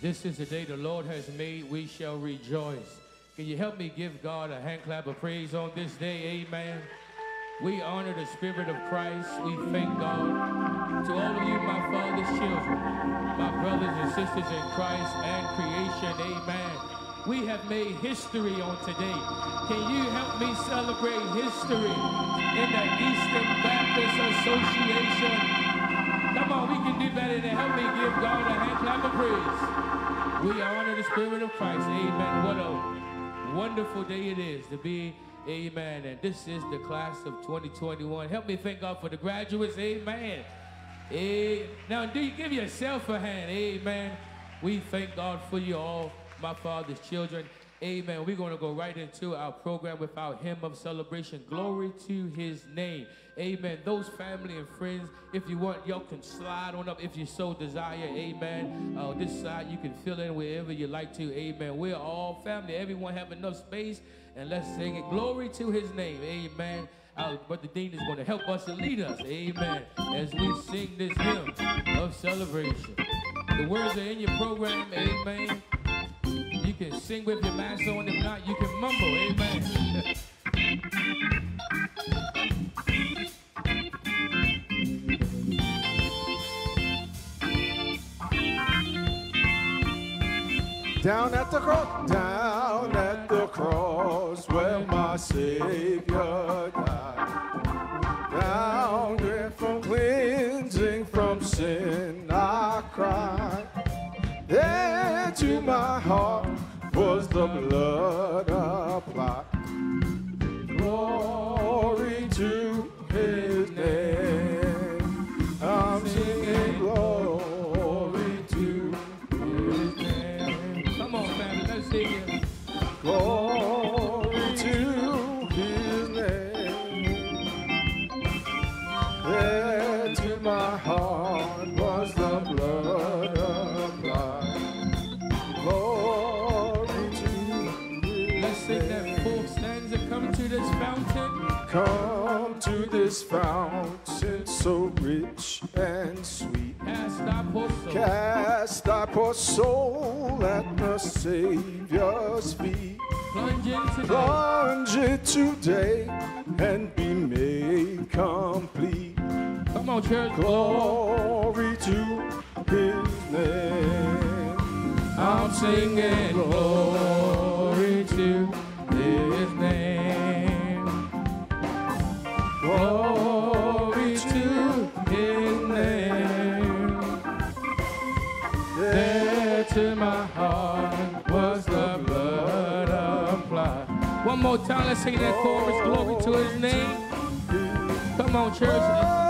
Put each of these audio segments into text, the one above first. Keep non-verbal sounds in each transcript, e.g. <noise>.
This is the day the Lord has made. We shall rejoice. Can you help me give God a hand clap of praise on this day? Amen. We honor the Spirit of Christ. We thank God. To all of you, my Father's children, my brothers and sisters in Christ and creation, amen. We have made history on today. Can you help me celebrate history in the Eastern Baptist Association? Come on, we can do better than help me give God a hand clap of praise. We honor the Spirit of Christ. Amen. What a wonderful day it is to be Amen. And this is the class of 2021. Help me thank God for the graduates. Amen. Now, do you give yourself a hand? Amen. We thank God for you all, my Father's children. Amen. We're going to go right into our program with our hymn of celebration. Glory to his name. Amen. Those family and friends, if you want, y'all can slide on up if you so desire. Amen. Uh, this side, you can fill in wherever you like to. Amen. We're all family. Everyone have enough space. And let's sing it. Glory to his name. Amen. Our Brother Dean is going to help us and lead us. Amen. As we sing this hymn of celebration. The words are in your program. Amen. Can sing with your mask on. If not, you can mumble. Amen. Down at the cross, down at the cross where my Savior died. Down there from cleansing from sin I cried. There to my heart was the blood applied. Glory to his name. I'm singing glory to his name. Come on, family. Let's sing it. Glory Let's sing that full stanza. Come to this fountain. Come to this fountain so rich and sweet. Cast thy poor soul. Cast thy poor soul at the Savior's feet. Plunge the Plunge it today and be made complete. Come on, church. Glory to his name. I'm singing glory more time, let's sing that chorus. Glory to his name. Come on, church.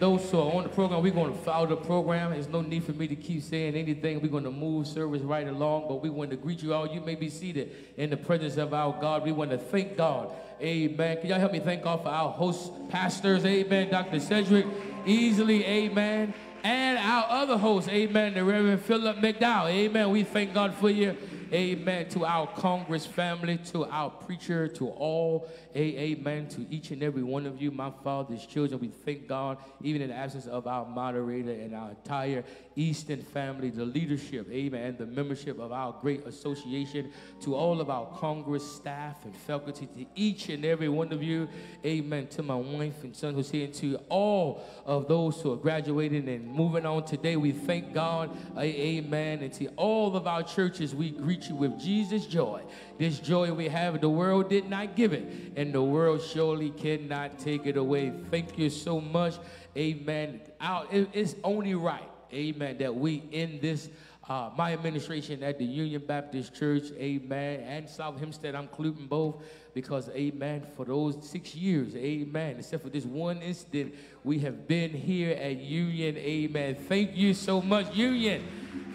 Those who are on the program, we're going to follow the program. There's no need for me to keep saying anything. We're going to move service right along, but we want to greet you all. You may be seated in the presence of our God. We want to thank God. Amen. Can y'all help me thank God for our host pastors? Amen. Dr. Cedric Easley, amen. And our other host, amen, the Reverend Philip McDowell. Amen. We thank God for you. Amen. To our Congress family, to our preacher, to all, amen. To each and every one of you, my father's children, we thank God, even in the absence of our moderator and our entire Eastern family, the leadership, amen, and the membership of our great association, to all of our Congress staff and faculty, to each and every one of you, amen. To my wife and son who's here, and to all of those who are graduating and moving on today, we thank God, amen. And to all of our churches, we greet you with Jesus' joy. This joy we have, the world did not give it, and the world surely cannot take it away. Thank you so much, amen. Our, it- it's only right, amen, that we in this uh, my administration at the Union Baptist Church, amen, and South Hempstead, I'm including both because, amen, for those six years, amen, except for this one incident, we have been here at Union, amen. Thank you so much, Union,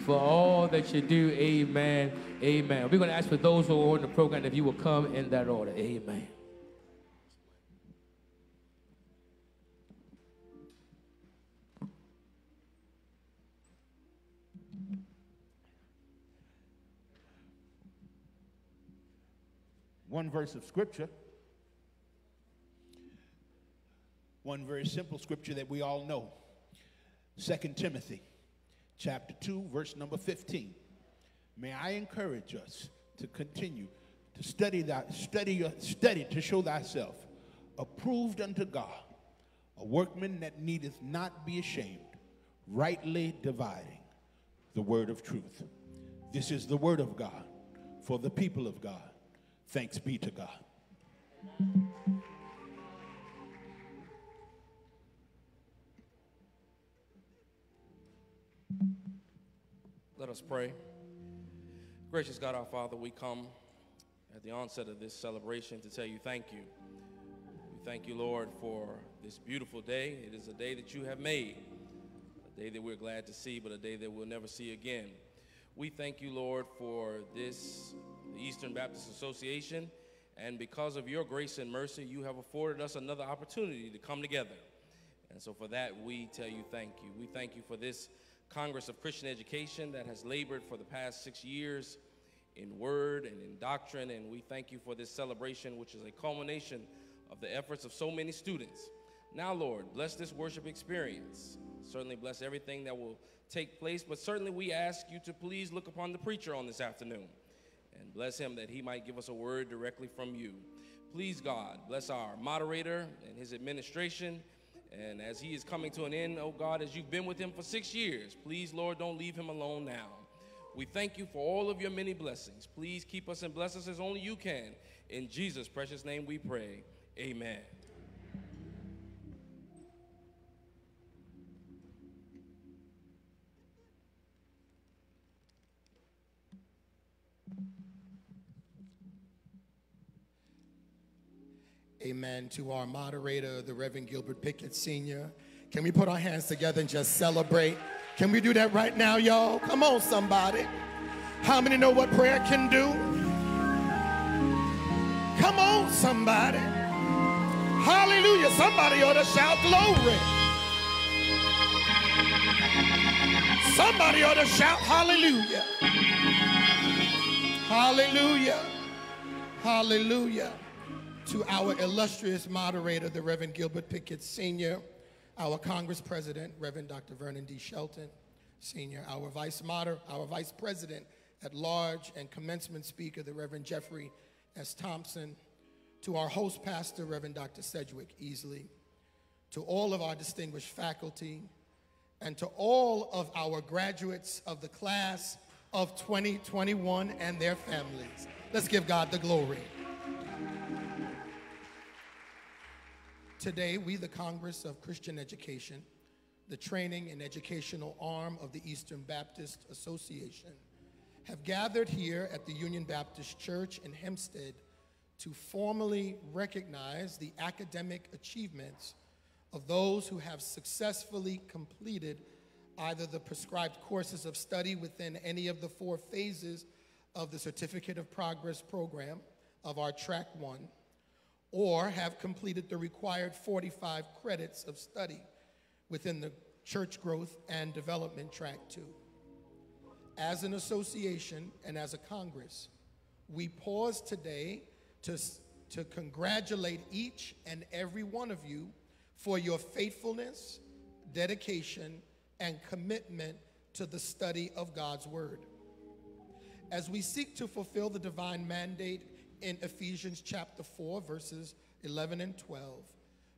for all that you do. Amen. Amen. We're going to ask for those who are on the program if you will come in that order. Amen. One verse of scripture. One very simple scripture that we all know. Second Timothy chapter 2, verse number 15. May I encourage us to continue to study that, study, study to show thyself approved unto God, a workman that needeth not be ashamed, rightly dividing the word of truth. This is the word of God for the people of God. Thanks be to God. Let us pray. Gracious God, our Father, we come at the onset of this celebration to tell you thank you. We thank you, Lord, for this beautiful day. It is a day that you have made, a day that we're glad to see, but a day that we'll never see again. We thank you, Lord, for this the Eastern Baptist Association, and because of your grace and mercy, you have afforded us another opportunity to come together. And so for that, we tell you thank you. We thank you for this Congress of Christian Education that has labored for the past six years in word and in doctrine. And we thank you for this celebration, which is a culmination of the efforts of so many students. Now, Lord, bless this worship experience. Certainly bless everything that will take place, but certainly we ask you to please look upon the preacher on this afternoon and bless him that he might give us a word directly from you. Please, God, bless our moderator and his administration and as he is coming to an end, oh God, as you've been with him for six years, please, Lord, don't leave him alone now. We thank you for all of your many blessings. Please keep us and bless us as only you can. In Jesus' precious name we pray. Amen. Amen. To our moderator, the Reverend Gilbert Pickett Sr. Can we put our hands together and just celebrate? Can we do that right now, y'all? Come on, somebody. How many know what prayer can do? Come on, somebody. Hallelujah. Somebody ought to shout glory. Somebody ought to shout hallelujah. Hallelujah. Hallelujah to our illustrious moderator, the Reverend Gilbert Pickett Sr., our Congress President, Reverend Dr. Vernon D. Shelton Sr., our Vice Moder, our Vice President at Large and Commencement Speaker, the Reverend Jeffrey S. Thompson, to our host pastor, Reverend Dr. Sedgwick Easley, to all of our distinguished faculty, and to all of our graduates of the class of 2021 and their families. Let's give God the glory. Today, we, the Congress of Christian Education, the training and educational arm of the Eastern Baptist Association, have gathered here at the Union Baptist Church in Hempstead to formally recognize the academic achievements of those who have successfully completed either the prescribed courses of study within any of the four phases of the Certificate of Progress program of our Track 1 or have completed the required 45 credits of study within the Church Growth and Development Track 2. As an association and as a Congress, we pause today to, to congratulate each and every one of you for your faithfulness, dedication, and commitment to the study of God's Word. As we seek to fulfill the divine mandate in Ephesians chapter 4, verses 11 and 12,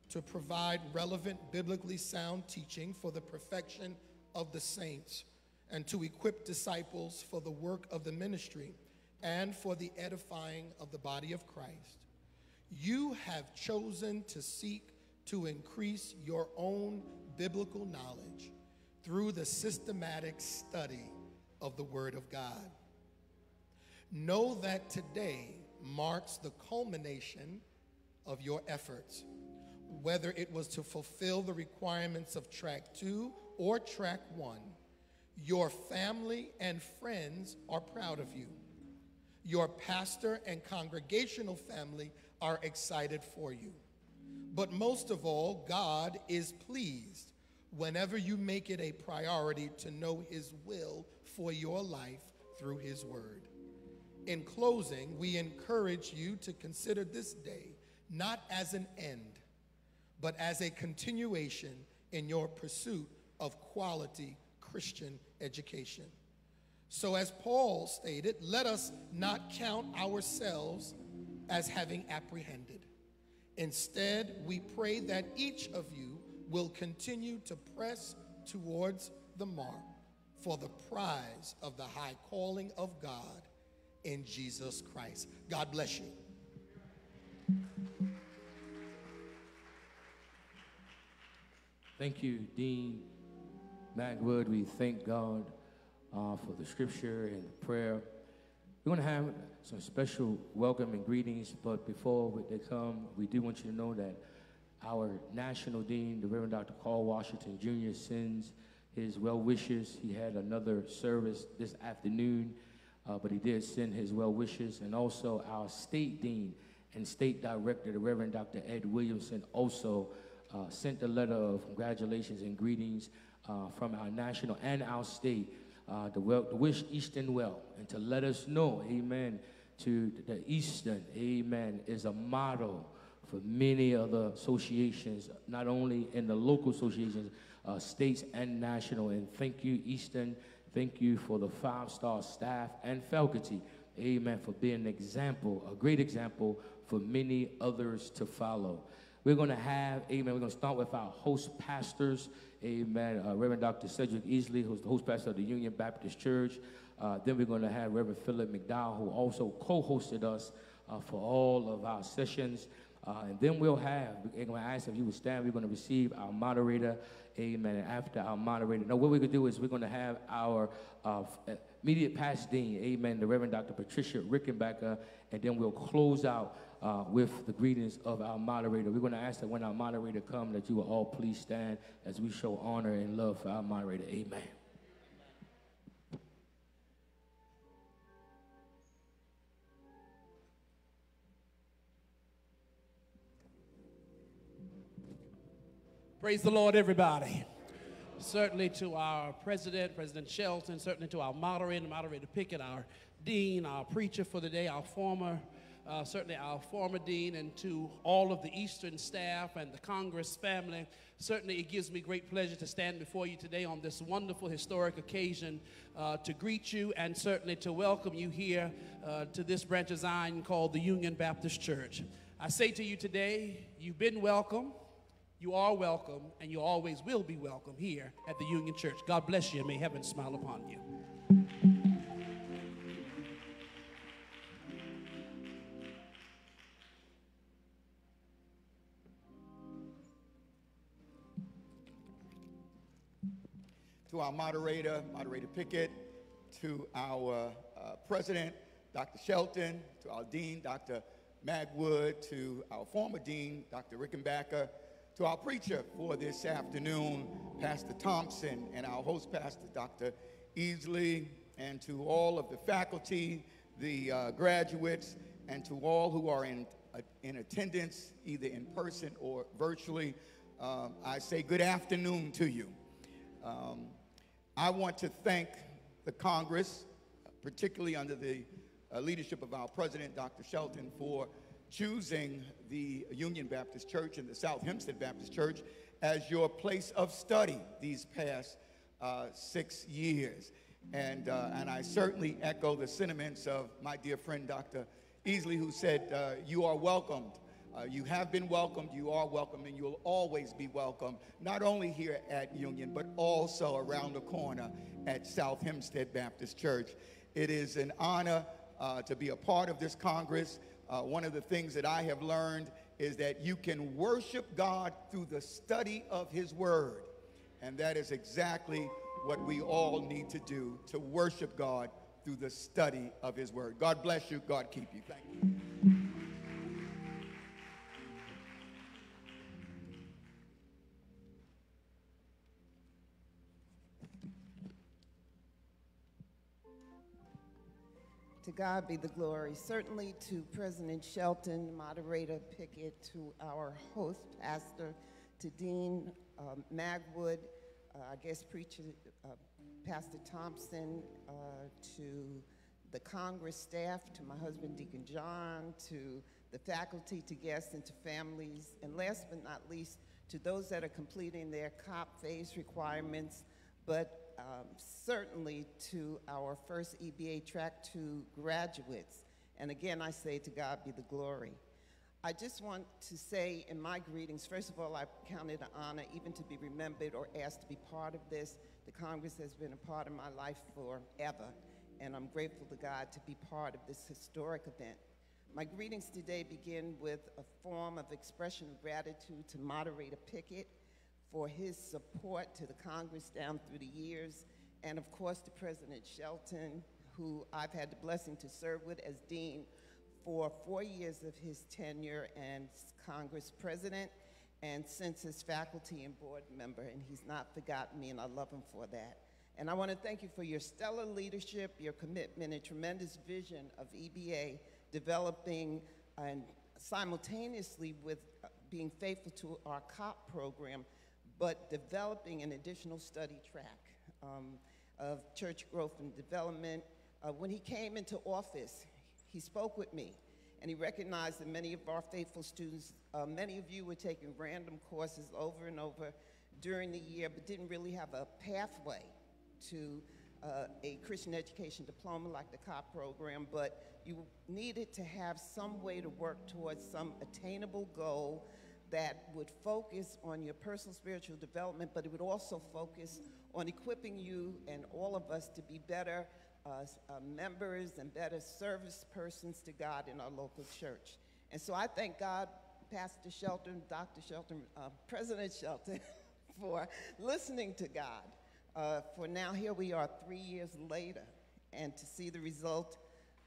to provide relevant, biblically sound teaching for the perfection of the saints and to equip disciples for the work of the ministry and for the edifying of the body of Christ. You have chosen to seek to increase your own biblical knowledge through the systematic study of the Word of God. Know that today marks the culmination of your efforts, whether it was to fulfill the requirements of track two or track one. Your family and friends are proud of you. Your pastor and congregational family are excited for you. But most of all, God is pleased whenever you make it a priority to know His will for your life through His Word. In closing, we encourage you to consider this day not as an end, but as a continuation in your pursuit of quality Christian education. So, as Paul stated, let us not count ourselves as having apprehended. Instead, we pray that each of you will continue to press towards the mark for the prize of the high calling of God in Jesus Christ. God bless you. Thank you, Dean Magwood. We thank God uh, for the scripture and the prayer. We're going to have some special welcome and greetings, but before they come, we do want you to know that our National Dean, the Reverend Dr. Carl Washington Jr., sends his well wishes. He had another service this afternoon, uh, but he did send his well wishes. And also, our State Dean and State Director, the Reverend Dr. Ed Williamson, also uh, sent a letter of congratulations and greetings uh, from our national and our state uh, to, well, wish Eastern well and to let us know, amen, to the Eastern, amen, is a model for many other associations, not only in the local associations, uh, states and national. And thank you, Eastern. Thank you for the five-star staff and faculty, amen, for being an example, a great example for many others to follow. We're going to have, amen, we're going to start with our host pastors, amen, uh, Reverend Dr. Cedric Easley, who's the host pastor of the Union Baptist Church. Uh, then we're going to have Reverend Philip McDowell, who also co-hosted us uh, for all of our sessions. Uh, and then we'll have, going to ask if you would stand, we're going to receive our moderator, amen. And after our moderator, now what we're going to do is we're going to have our uh, immediate past dean, amen, the Reverend Dr. Patricia Rickenbacker, and then we'll close out uh, with the greetings of our moderator. We're going to ask that when our moderator comes, that you will all please stand as we show honor and love for our moderator. Amen. Praise the Lord, everybody. Certainly to our president, President Shelton, certainly to our moderator, moderator Pickett, our dean, our preacher for the day, our former uh, certainly our former dean, and to all of the Eastern staff and the Congress family. Certainly, it gives me great pleasure to stand before you today on this wonderful historic occasion uh, to greet you and certainly to welcome you here uh, to this branch of Zion called the Union Baptist Church. I say to you today, you've been welcome. You are welcome, and you always will be welcome here at the Union Church. God bless you, and may heaven smile upon you. to our moderator, Moderator Pickett, to our uh, president, Dr. Shelton, to our dean, Dr. Magwood, to our former dean, Dr. Rickenbacker, to our preacher for this afternoon, Pastor Thompson, and our host pastor, Dr. Easley, and to all of the faculty, the uh, graduates, and to all who are in, uh, in attendance, either in person or virtually, um, I say good afternoon to you. Um, I want to thank the Congress, particularly under the uh, leadership of our president, Dr. Shelton, for choosing the Union Baptist Church and the South Hempstead Baptist Church as your place of study these past uh, six years. And, uh, and I certainly echo the sentiments of my dear friend, Dr. Easley, who said, uh, You are welcomed uh, you have been welcomed, you are welcome, and you will always be welcome, not only here at Union, but also around the corner at South Hempstead Baptist Church. It is an honor uh, to be a part of this Congress. Uh, one of the things that I have learned is that you can worship God through the study of His Word. And that is exactly what we all need to do to worship God through the study of His Word. God bless you. God keep you. Thank you. God be the glory. Certainly to President Shelton, moderator Pickett, to our host, pastor, to Dean um, Magwood, uh, I guess preacher uh, Pastor Thompson, uh, to the Congress staff, to my husband Deacon John, to the faculty, to guests, and to families, and last but not least, to those that are completing their COP phase requirements, but um, certainly to our first EBA Track 2 graduates. And again, I say to God be the glory. I just want to say in my greetings, first of all, I count it an honor even to be remembered or asked to be part of this. The Congress has been a part of my life forever, and I'm grateful to God to be part of this historic event. My greetings today begin with a form of expression of gratitude to Moderator Pickett for his support to the Congress down through the years, and of course to President Shelton, who I've had the blessing to serve with as Dean for four years of his tenure as Congress President and since his faculty and board member, and he's not forgotten me, and I love him for that. And I want to thank you for your stellar leadership, your commitment, and tremendous vision of EBA developing and simultaneously with uh, being faithful to our COP program, but developing an additional study track um, of church growth and development. Uh, when he came into office, he spoke with me and he recognized that many of our faithful students, uh, many of you were taking random courses over and over during the year, but didn't really have a pathway to uh, a Christian education diploma like the COP program, but you needed to have some way to work towards some attainable goal that would focus on your personal spiritual development, but it would also focus on equipping you and all of us to be better uh, uh, members and better service persons to God in our local church. And so I thank God, Pastor Shelton, Dr. Shelton, uh, President Shelton, <laughs> for listening to God. Uh, for now, here we are three years later, and to see the result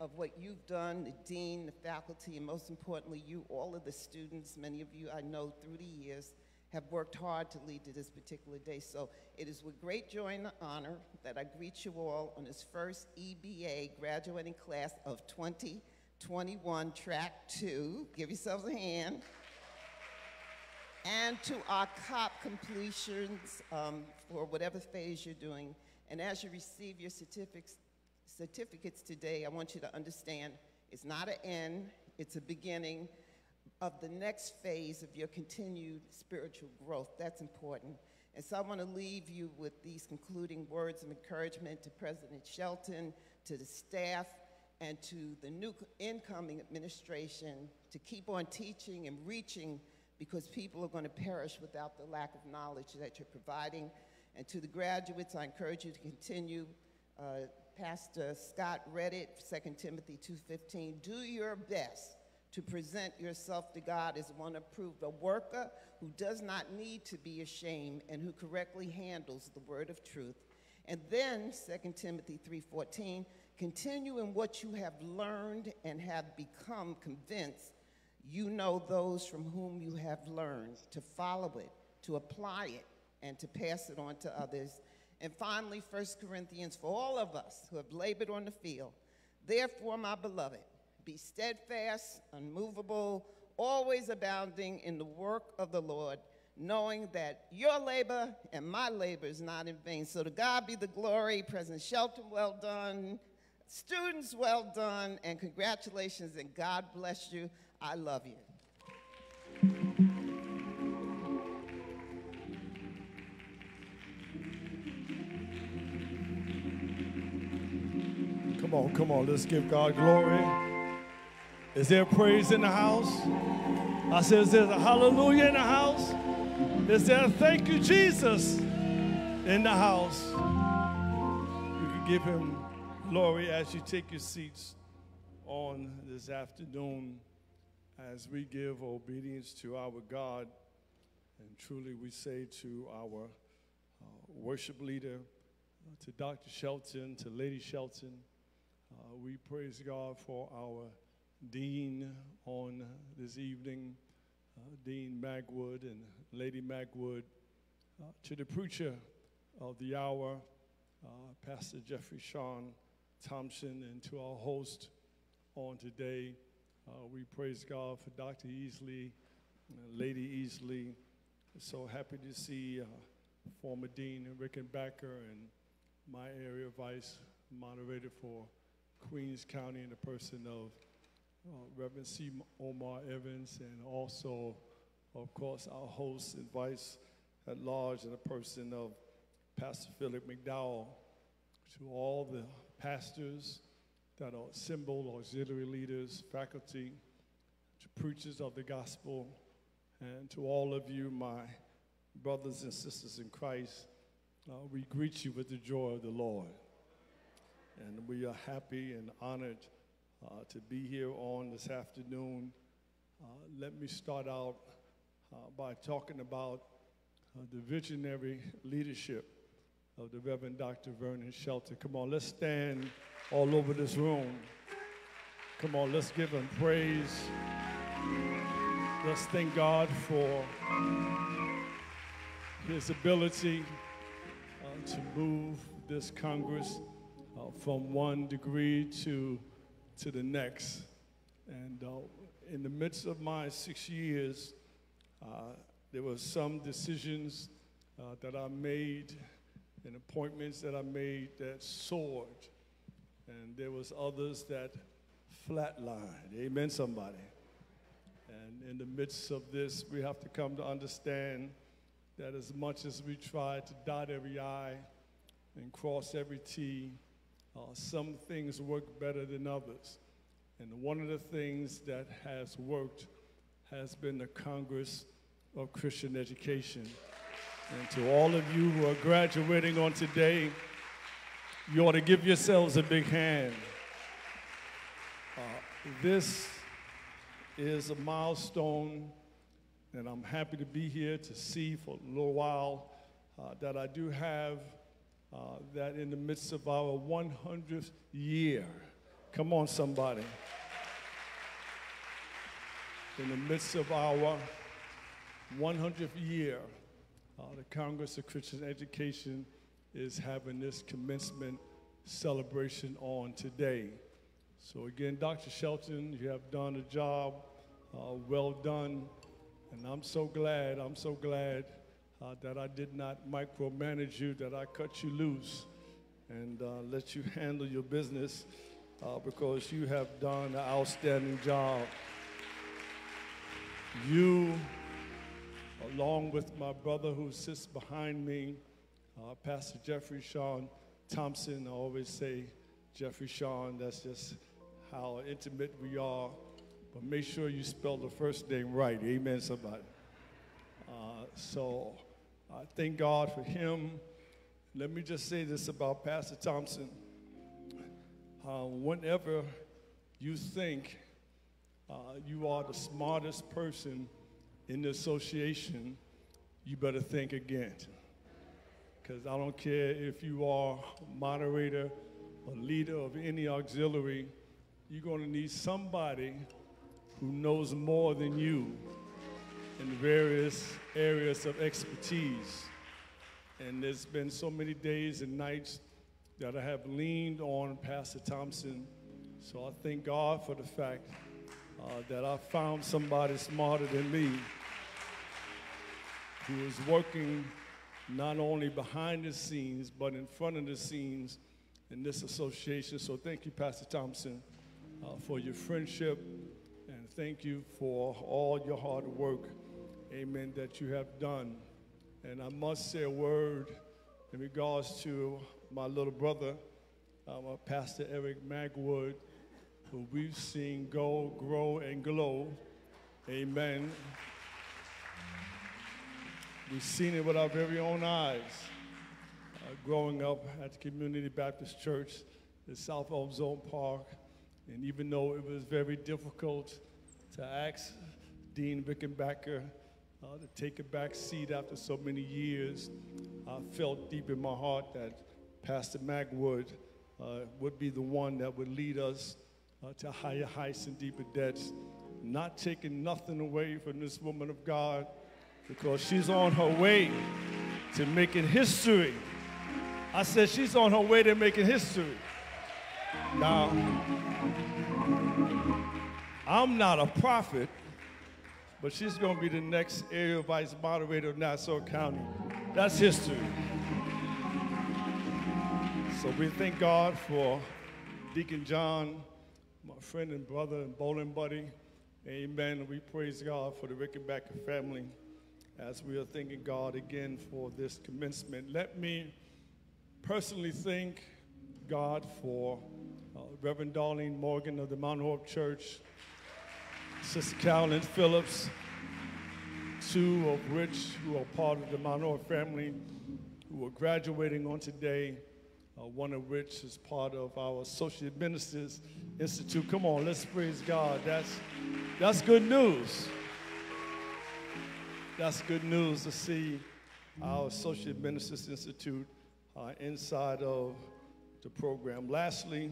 of what you've done, the dean, the faculty, and most importantly, you, all of the students, many of you I know through the years, have worked hard to lead to this particular day. So it is with great joy and honor that I greet you all on this first EBA graduating class of 2021, Track 2. Give yourselves a hand. And to our COP completions um, for whatever phase you're doing. And as you receive your certificates, certificates today, I want you to understand it's not an end, it's a beginning of the next phase of your continued spiritual growth. That's important. And so I want to leave you with these concluding words of encouragement to President Shelton, to the staff, and to the new incoming administration to keep on teaching and reaching because people are going to perish without the lack of knowledge that you're providing. And to the graduates, I encourage you to continue uh, Pastor Scott read it, 2 Timothy 2.15. Do your best to present yourself to God as one approved, a worker who does not need to be ashamed and who correctly handles the word of truth. And then 2 Timothy 3:14, continue in what you have learned and have become convinced you know those from whom you have learned to follow it, to apply it, and to pass it on to others. And finally, 1 Corinthians, for all of us who have labored on the field, therefore, my beloved, be steadfast, unmovable, always abounding in the work of the Lord, knowing that your labor and my labor is not in vain. So to God be the glory. President Shelton, well done. Students, well done. And congratulations, and God bless you. I love you. Come on, come on, let's give God glory. Is there praise in the house? I said, is there a hallelujah in the house? Is there a thank you, Jesus, in the house? You can give him glory as you take your seats on this afternoon as we give obedience to our God. And truly, we say to our uh, worship leader, to Dr. Shelton, to Lady Shelton, uh, we praise God for our dean on this evening, uh, Dean Magwood and Lady Magwood, uh, to the preacher of the hour, uh, Pastor Jeffrey Sean Thompson, and to our host, on today. Uh, we praise God for Dr. Easley, uh, Lady Easley. So happy to see former Dean Rickenbacker and my area vice moderator for Queens County in the person of uh, Reverend C. Omar Evans and also, of course, our host and vice at large in the person of Pastor Philip McDowell. To all the pastors that are assembled, auxiliary leaders, faculty, to preachers of the gospel, and to all of you, my brothers and sisters in Christ, uh, we greet you with the joy of the Lord. And we are happy and honored uh, to be here on this afternoon. Uh, let me start out uh, by talking about uh, the visionary leadership of the Reverend Dr. Vernon Shelton. Come on, let's stand all over this room. Come on, let's give him praise. Let's thank God for his ability uh, to move this Congress from one degree to, to the next. And uh, in the midst of my six years, uh, there were some decisions uh, that I made and appointments that I made that soared. And there was others that flatlined. Amen, somebody. And in the midst of this, we have to come to understand that as much as we try to dot every I and cross every T, uh, some things work better than others. And one of the things that has worked has been the Congress of Christian Education. And to all of you who are graduating on today, you ought to give yourselves a big hand. Uh, this is a milestone, and I'm happy to be here to see for a little while uh, that I do have uh, that in the midst of our 100th year, come on, somebody, in the midst of our 100th year, uh, the Congress of Christian Education is having this commencement celebration on today. So again, Dr. Shelton, you have done a job uh, well done, and I'm so glad, I'm so glad uh, that I did not micromanage you, that I cut you loose and uh, let you <laughs> handle your business uh, because you have done an outstanding job. You, along with my brother who sits behind me, uh, Pastor Jeffrey Sean Thompson, I always say Jeffrey Sean, that's just how intimate we are. But make sure you spell the first name right. Amen, somebody. Uh, so I thank God for him. Let me just say this about Pastor Thompson. Uh, whenever you think uh, you are the smartest person in the association, you better think again. Because I don't care if you are moderator or leader of any auxiliary, you're going to need somebody who knows more than you in various areas of expertise. And there's been so many days and nights that I have leaned on Pastor Thompson. So I thank God for the fact uh, that I found somebody smarter than me who is working not only behind the scenes, but in front of the scenes in this association. So thank you, Pastor Thompson, uh, for your friendship, and thank you for all your hard work amen, that you have done. And I must say a word in regards to my little brother, um, Pastor Eric Magwood, who we've seen go, grow, and glow. Amen. We've seen it with our very own eyes. Uh, growing up at the Community Baptist Church in South Ozone Park, and even though it was very difficult to ask Dean Rickenbacker uh, to take a back seat after so many years. I felt deep in my heart that Pastor Magwood uh, would be the one that would lead us uh, to higher heights and deeper depths, not taking nothing away from this woman of God because she's on her way to making history. I said she's on her way to making history. Now, I'm not a prophet, but she's going to be the next area vice moderator of Nassau County. That's history. So we thank God for Deacon John, my friend and brother and bowling buddy. Amen. We praise God for the Rickenbacker family as we are thanking God again for this commencement. Let me personally thank God for uh, Reverend Darlene Morgan of the Mount Hope Church, Sister Carolyn Phillips, two of which who are part of the Hope family who are graduating on today, uh, one of which is part of our Associate Ministers Institute. Come on, let's praise God. That's, that's good news. That's good news to see our Associate Ministers Institute uh, inside of the program. Lastly,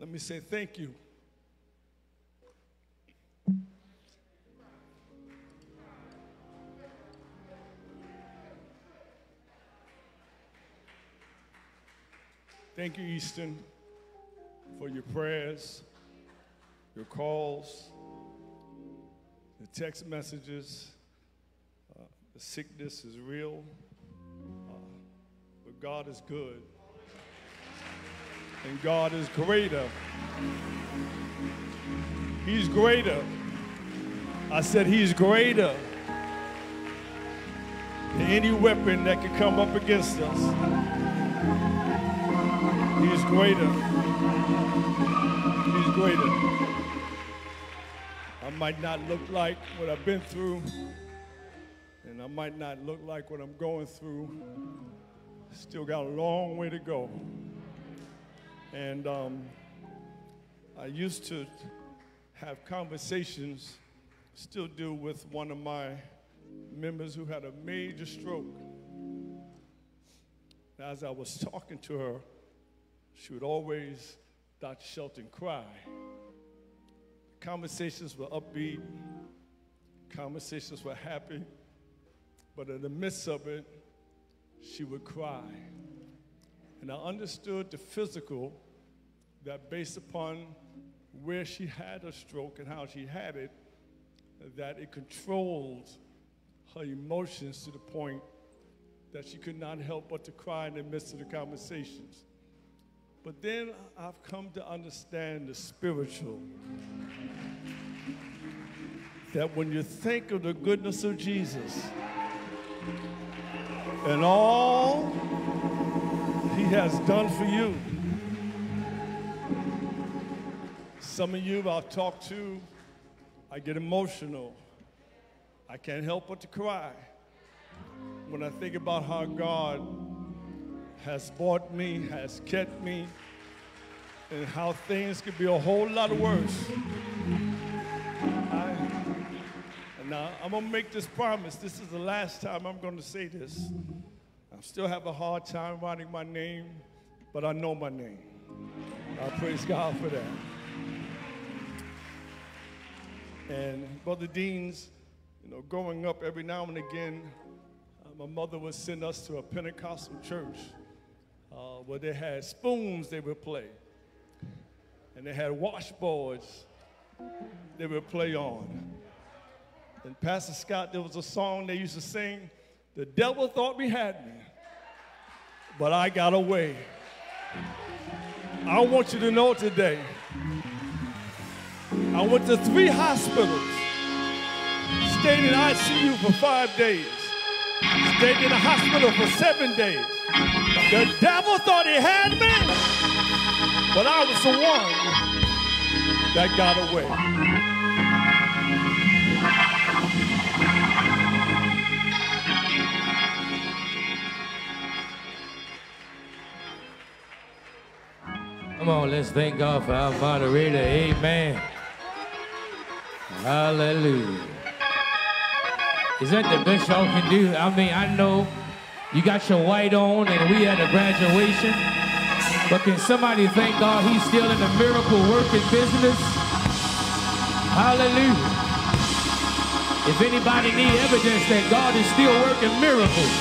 let me say thank you. Thank you, Eastern, for your prayers, your calls, the text messages. Uh, the sickness is real, uh, but God is good. And God is greater. He's greater. I said, He's greater than any weapon that could come up against us. He's greater. He's greater. I might not look like what I've been through, and I might not look like what I'm going through. Still got a long way to go. And um, I used to have conversations, still do, with one of my members who had a major stroke. As I was talking to her, she would always, Dr. Shelton, cry. Conversations were upbeat, conversations were happy, but in the midst of it, she would cry. And I understood the physical that based upon where she had a stroke and how she had it, that it controlled her emotions to the point that she could not help but to cry in the midst of the conversations. But then I've come to understand the spiritual. That when you think of the goodness of Jesus and all he has done for you, some of you I'll talk to, I get emotional. I can't help but to cry when I think about how God has bought me, has kept me, and how things could be a whole lot worse. I, now, I'm going to make this promise. This is the last time I'm going to say this. I still have a hard time writing my name, but I know my name. I praise God for that. And Brother Dean's, you know, growing up every now and again, uh, my mother would send us to a Pentecostal church uh, where they had spoons they would play, and they had washboards they would play on. And Pastor Scott, there was a song they used to sing, The devil thought we had me, but I got away. I want you to know today I went to three hospitals, stayed in ICU for five days, stayed in the hospital for seven days. The devil thought he had me, but I was the one that got away. Come on, let's thank God for our moderator. Amen. Hallelujah. Is that the best y'all can do? I mean, I know you got your white on and we had a graduation, but can somebody thank God he's still in the miracle working business? Hallelujah. If anybody need evidence that God is still working miracles,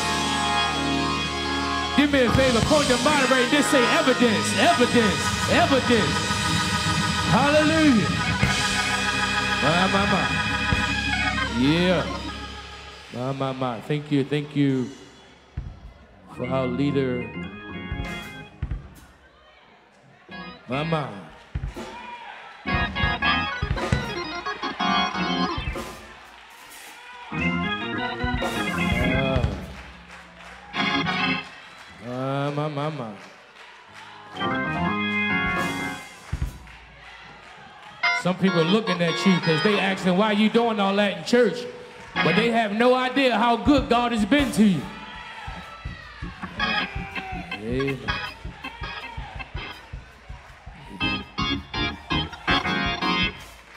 do me a favor, point to moderator and just say evidence, evidence, evidence. Hallelujah. My, my, my. Yeah. My, my, my. Thank you, thank you for our leader. Mama. Ah. my, my. Some people looking at you because they asking why you doing all that in church, but they have no idea how good God has been to you.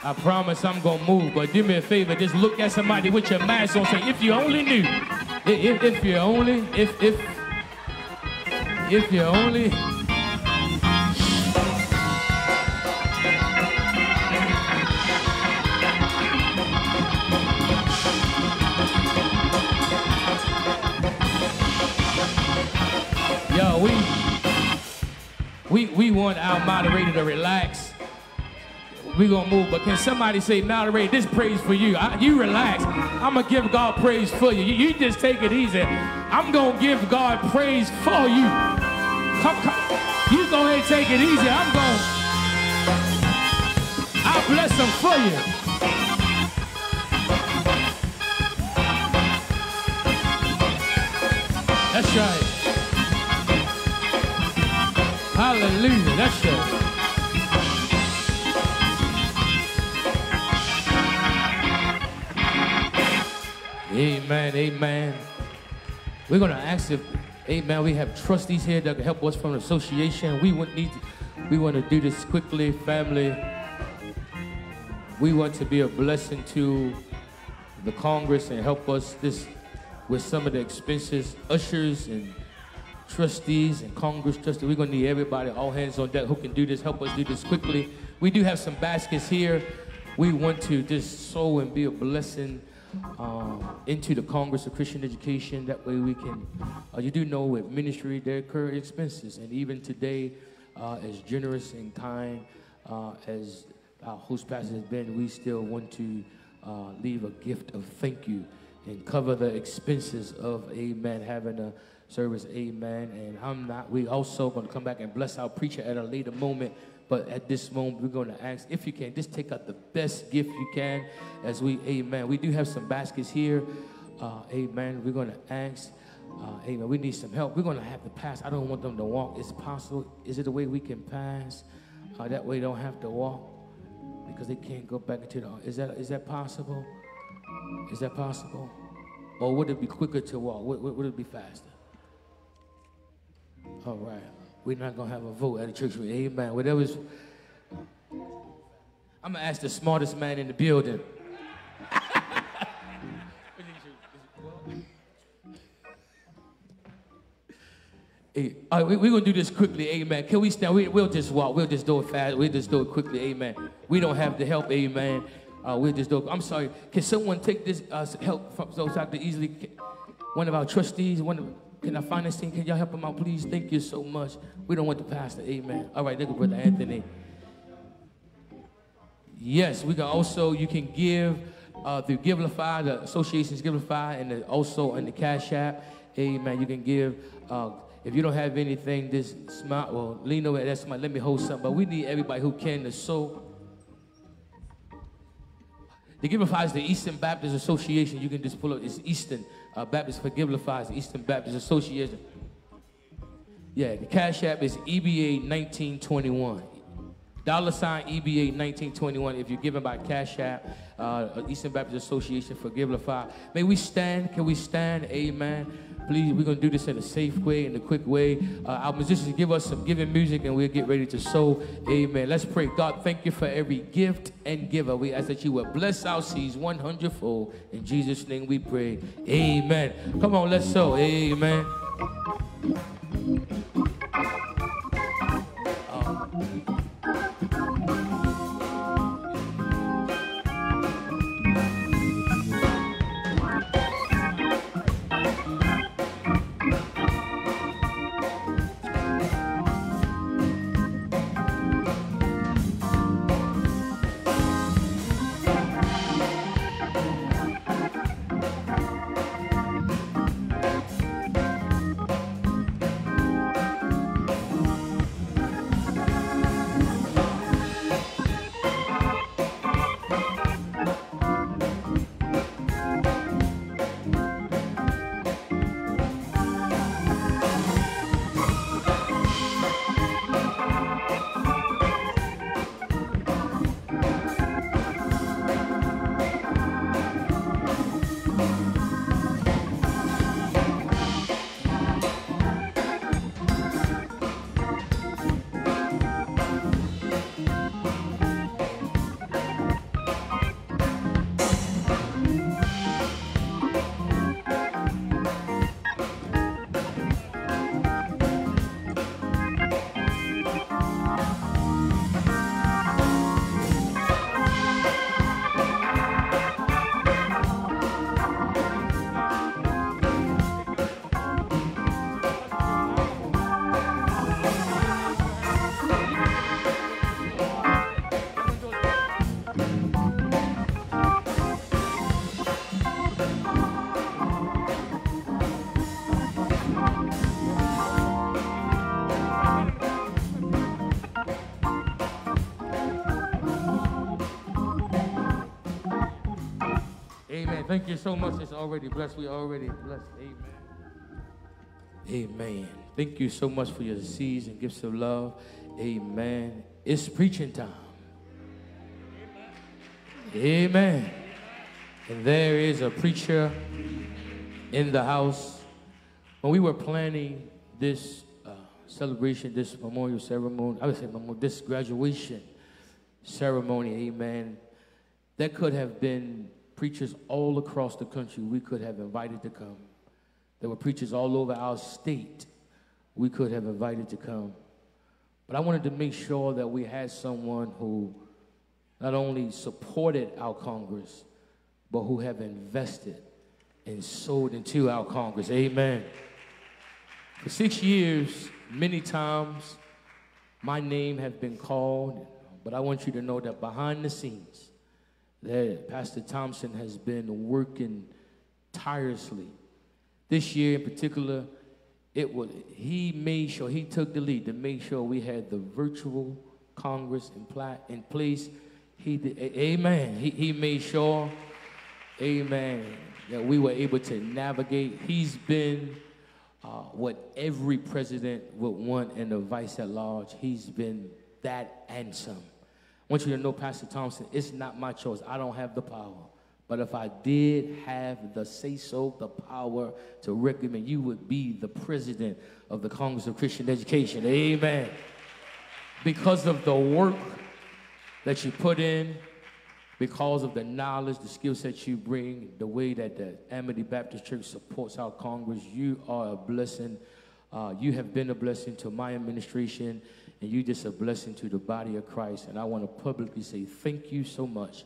I promise I'm gonna move, but do me a favor, just look at somebody with your mask on, say, if you only knew, if, if you only, if, if, if you only, Yo, we, we, we want our moderator to relax. We gonna move, but can somebody say, moderator, this praise for you. I, you relax. I'm gonna give God praise for you. you. You just take it easy. I'm gonna give God praise for you. Come, come. You go ahead and take it easy. I'm gonna. I bless him for you. That's right. Hallelujah. That's right. Amen. Amen. We're going to ask if, amen, we have trustees here that can help us from the association. We would need, to, we want to do this quickly, family. We want to be a blessing to the Congress and help us this with some of the expenses, ushers and trustees and Congress trustees. We're gonna need everybody, all hands on deck, who can do this, help us do this quickly. We do have some baskets here. We want to just sow and be a blessing um, into the Congress of Christian Education. That way we can, uh, you do know with ministry, there occur expenses. And even today, uh, as generous and kind uh, as our host pastor has been, we still want to uh, leave a gift of thank you and cover the expenses of, amen, having a service, amen. And I'm not, we also going to come back and bless our preacher at a later moment. But at this moment, we're going to ask if you can just take out the best gift you can as we, amen. We do have some baskets here, uh, amen. We're going to ask, uh, amen. We need some help. We're going to have to pass. I don't want them to walk. Is possible? Is it a way we can pass? Uh, that way they don't have to walk because they can't go back into the. Is that is that possible? Is that possible? Or would it be quicker to walk? Would, would, would it be faster? All right. We're not going to have a vote at the church. Amen. Whatever's. I'm going to ask the smartest man in the building. <laughs> Hey, all right, we, going to do this quickly, amen. Can we stand? We, will just walk. We'll just do it fast. We'll just do it quickly, amen. We don't have the help, amen. Uh, we'll just do it. I'm sorry. Can someone take this uh, help from so I can easily, one of our trustees, one of, can I find finance team, can y'all help him out, please? Thank you so much. We don't want the pastor, amen. All right, look at Brother Anthony. Yes, we can also, you can give uh, through Givelify, the association's Givelify, and the, also in the Cash App, amen. You can give. Uh, if you don't have anything, this smart, well, lean over that's my, let me hold something. But we need everybody who can to sow. The Givelify is the Eastern Baptist Association. You can just pull up, it's Eastern uh, Baptist for Givelify, the Eastern Baptist Association. Yeah, the Cash App is EBA 1921. Dollar sign EBA 1921 if you're given by Cash App, uh, Eastern Baptist Association for Givelify. May we stand? Can we stand? Amen please, we're going to do this in a safe way, in a quick way. Uh, our musicians give us some giving music and we'll get ready to sow. Amen. Let's pray. God, thank you for every gift and giver. We ask that you will bless our seeds 100 fold. In Jesus' name we pray. Amen. Come on, let's sow. Amen. Um, Thank you so much. It's already blessed. We already blessed. Amen. Amen. Thank you so much for your seeds and gifts of love. Amen. It's preaching time. Amen. And there is a preacher in the house. When we were planning this uh, celebration, this memorial ceremony, I would say memorial, this graduation ceremony, amen, there could have been preachers all across the country we could have invited to come. There were preachers all over our state we could have invited to come. But I wanted to make sure that we had someone who not only supported our Congress, but who have invested and sold into our Congress. Amen. For six years, many times, my name has been called, but I want you to know that behind the scenes, that Pastor Thompson has been working tirelessly. This year in particular, it was he made sure he took the lead to make sure we had the virtual Congress in, pla- in place. He did, amen. He, he made sure, amen, that we were able to navigate. He's been uh, what every president would want and the vice at large. He's been that and some. I want you to know, Pastor Thompson, it's not my choice. I don't have the power. But if I did have the say so, the power to recommend, you would be the president of the Congress of Christian Education. Amen. Because of the work that you put in, because of the knowledge, the skill set you bring, the way that the Amity Baptist Church supports our Congress, you are a blessing. Uh, you have been a blessing to my administration, and you just a blessing to the body of Christ. And I want to publicly say thank you so much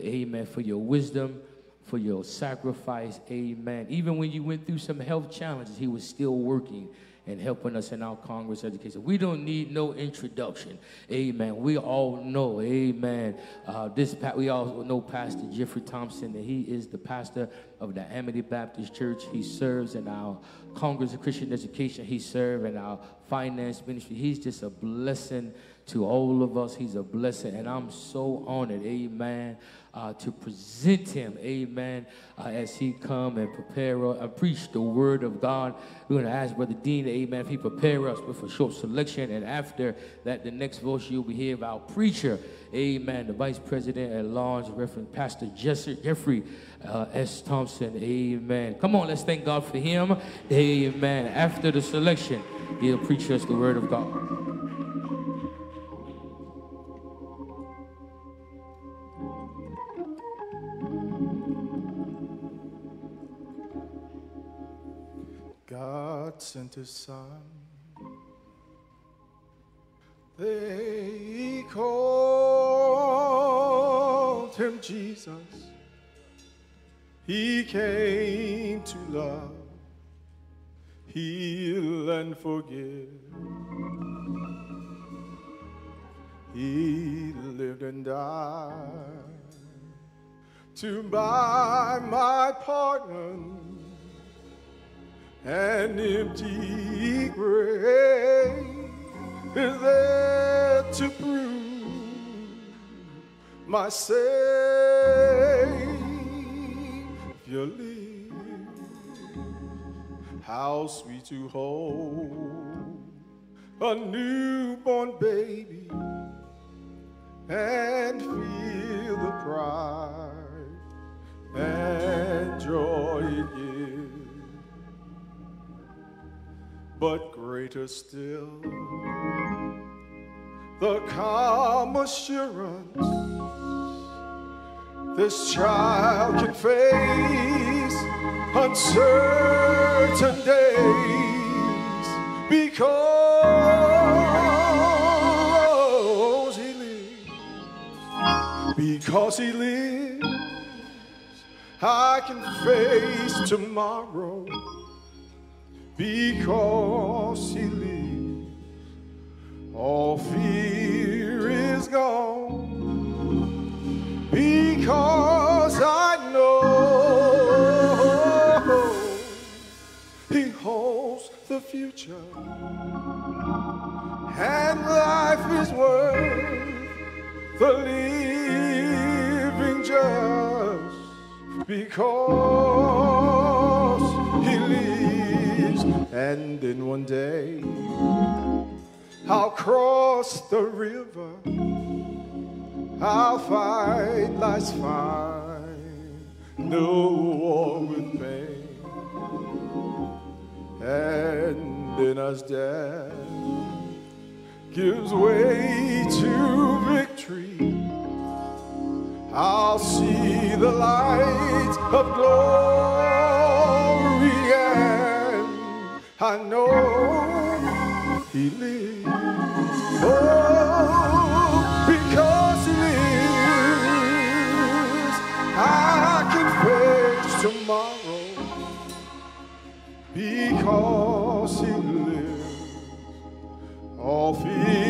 Amen. For your wisdom, for your sacrifice. Amen. Even when you went through some health challenges, he was still working and helping us in our Congress education. We don't need no introduction. Amen. We all know, amen. Uh, this We all know Pastor Jeffrey Thompson, and he is the pastor of the Amity Baptist Church. He serves in our Congress of Christian Education. He serves in our finance ministry. He's just a blessing to all of us. He's a blessing, and I'm so honored, amen, uh, to present him, amen, uh, as he come and prepare uh, and preach the word of God. We're going to ask Brother Dean, amen, if he prepare us with a short selection, and after that, the next voice you'll be hearing our preacher, amen, the Vice President at large, Reverend Pastor Jesse, Jeffrey uh, S. Thompson, amen. Come on, let's thank God for him, amen. After the selection, he'll preach us the word of God. God sent his son. They called him Jesus. He came to love, heal, and forgive. He lived and died to buy my pardon an empty grave is there to prove my Savior. How sweet to hold a newborn baby and feel the pride and joy it gives but greater still. The calm assurance this child can face uncertain days because he lives because he lives I can face tomorrow because he lives, all fear is gone. Because I know he holds the future, and life is worth the living just because. And then one day I'll cross the river. I'll fight life's fight, no war with pain. And then as death gives way to victory, I'll see the light of glory I know he lives. Oh, because he lives, I can face tomorrow because he lives. All fear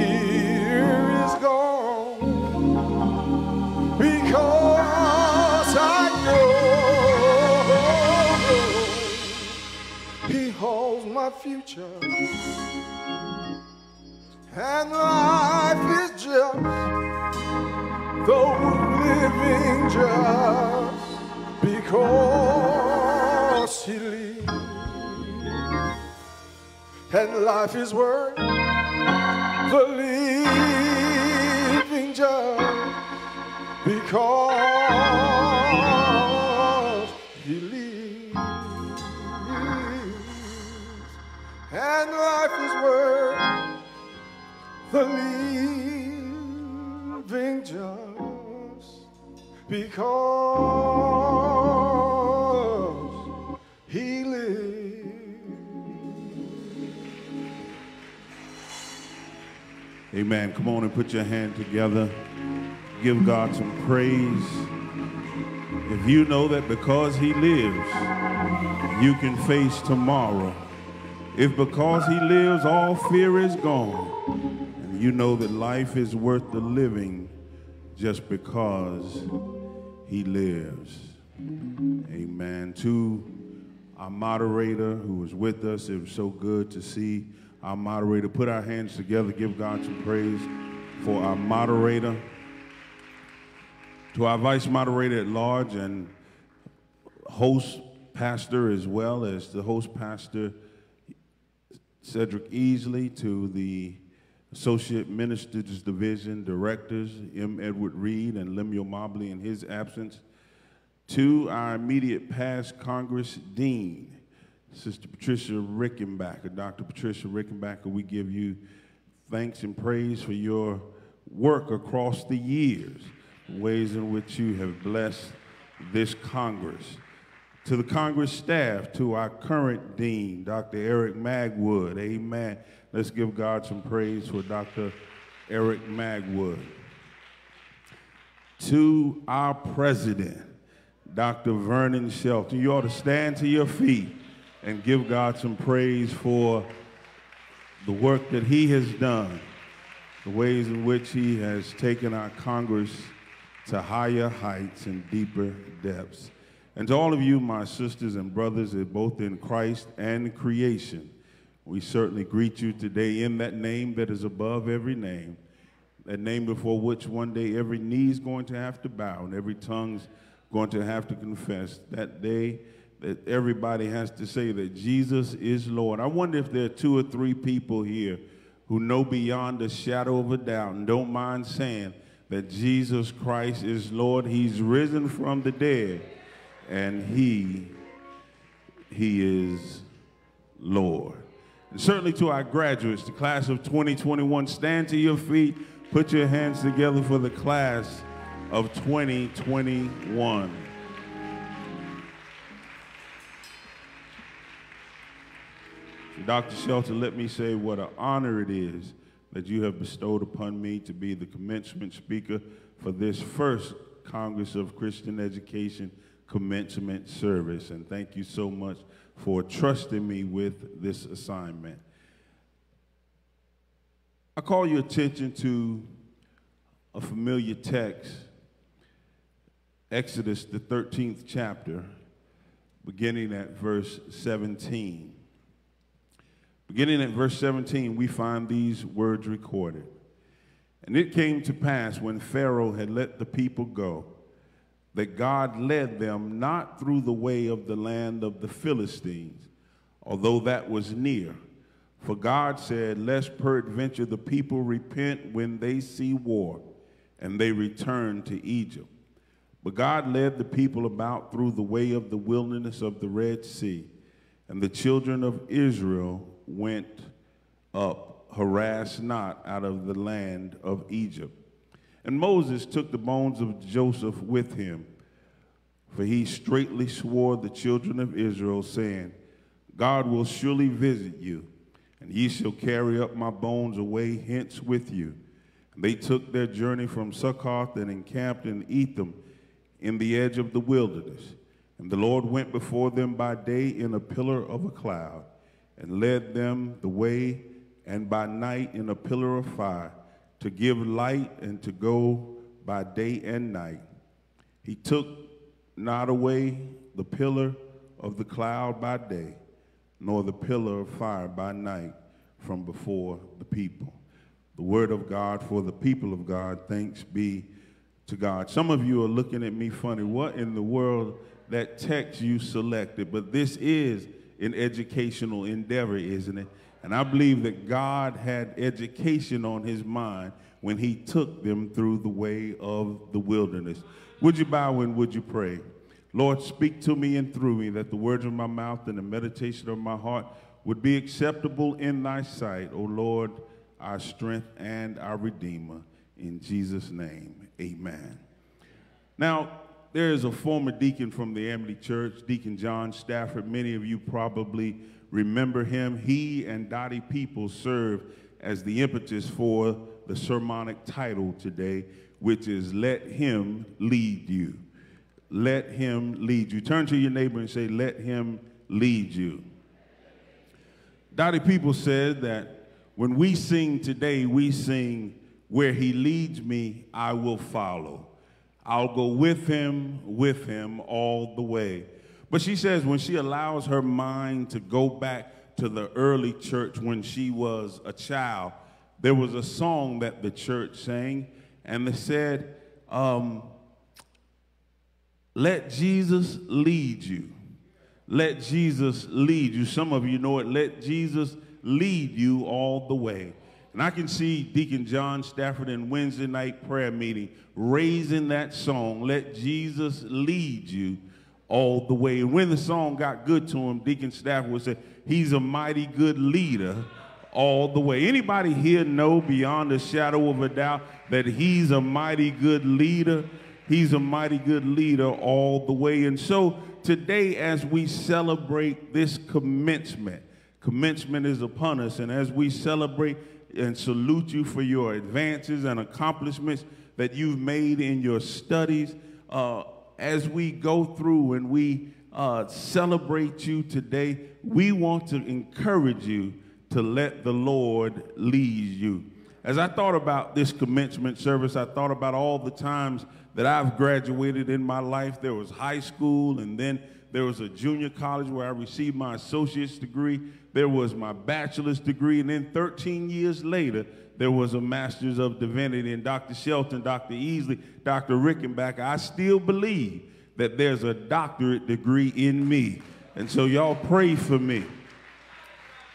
my future. And life is just we're living just because he lives and life is worth the living just because and life is worth the living just because he lives. Amen. Come on and put your hand together. Give God some praise. If you know that because He lives, you can face tomorrow. If because He lives, all fear is gone, and you know that life is worth the living just because He lives. Amen. To our moderator who is with us, it was so good to see our moderator. Put our hands together, give God some praise for our moderator. To our vice moderator at large and host pastor, as well as the host pastor, Cedric Easley, to the Associate Ministers Division Directors, M. Edward Reed and Lemuel Mobley in his absence, to our immediate past Congress Dean, Sister Patricia Rickenbacker, Dr. Patricia Rickenbacker, we give you thanks and praise for your work across the years, ways in which you have blessed this Congress. To the Congress staff, to our current Dean, Dr. Eric Magwood, amen. Let's give God some praise for Dr. Eric Magwood. To our President, Dr. Vernon Shelton, you ought to stand to your feet and give God some praise for the work that he has done, the ways in which he has taken our Congress to higher heights and deeper depths. And to all of you, my sisters and brothers, both in Christ and creation, we certainly greet you today in that name that is above every name, that name before which one day every knee is going to have to bow and every tongue's going to have to confess that day that everybody has to say that Jesus is Lord. I wonder if there are two or three people here who know beyond a shadow of a doubt and don't mind saying that Jesus Christ is Lord. He's risen from the dead and he he is Lord. And certainly to our graduates, the class of 2021, stand to your feet, put your hands together for the class of 2021. Dr. Shelton, let me say what an honor it is that you have bestowed upon me to be the commencement speaker for this first Congress of Christian Education commencement service. And thank you so much for trusting me with this assignment. I call your attention to a familiar text, Exodus, the 13th chapter, beginning at verse 17. Beginning at verse 17, we find these words recorded. And it came to pass when Pharaoh had let the people go that God led them not through the way of the land of the Philistines, although that was near. For God said, Lest peradventure the people repent when they see war, and they return to Egypt. But God led the people about through the way of the wilderness of the Red Sea, and the children of Israel went up, harassed not out of the land of Egypt. And Moses took the bones of Joseph with him, for he straitly swore the children of Israel, saying, God will surely visit you, and ye shall carry up my bones away hence with you. And they took their journey from Succoth and encamped in Etham in the edge of the wilderness. And the Lord went before them by day in a pillar of a cloud, and led them the way, and by night in a pillar of fire, to give light and to go by day and night. He took not away the pillar of the cloud by day, nor the pillar of fire by night from before the people. The word of God for the people of God. Thanks be to God. Some of you are looking at me funny. What in the world that text you selected? But this is an educational endeavor, isn't it? And I believe that God had education on his mind when he took them through the way of the wilderness. Would you bow and would you pray? Lord, speak to me and through me that the words of my mouth and the meditation of my heart would be acceptable in thy sight, O Lord, our strength and our redeemer. In Jesus' name, amen. Now, there is a former deacon from the Amity Church, Deacon John Stafford. Many of you probably remember him. He and Dottie Peoples served as the impetus for the sermonic title today, which is Let Him Lead You. Let Him Lead You. Turn to your neighbor and say, Let Him Lead You. Dottie Peoples said that when we sing today, we sing, Where He leads me, I will follow. I'll go with Him, with Him all the way. But she says when she allows her mind to go back to the early church when she was a child, there was a song that the church sang, and they said, um, Let Jesus lead you. Let Jesus lead you. Some of you know it. Let Jesus lead you all the way. And I can see Deacon John Stafford in Wednesday night prayer meeting raising that song, Let Jesus Lead You all the way. And when the song got good to him, Deacon Stafford would say, He's a mighty good leader all the way. Anybody here know beyond a shadow of a doubt that he's a mighty good leader? He's a mighty good leader all the way. And so today, as we celebrate this commencement, commencement is upon us. And as we celebrate and salute you for your advances and accomplishments that you've made in your studies, uh, as we go through and we uh, celebrate you today, we want to encourage you to let the Lord lead you. As I thought about this commencement service, I thought about all the times that I've graduated in my life. There was high school, and then there was a junior college where I received my associate's degree. There was my bachelor's degree, and then 13 years later, there was a master's of divinity. And Dr. Shelton, Dr. Easley, Dr. Rickenbacker, I still believe that there's a doctorate degree in me. And so y'all pray for me.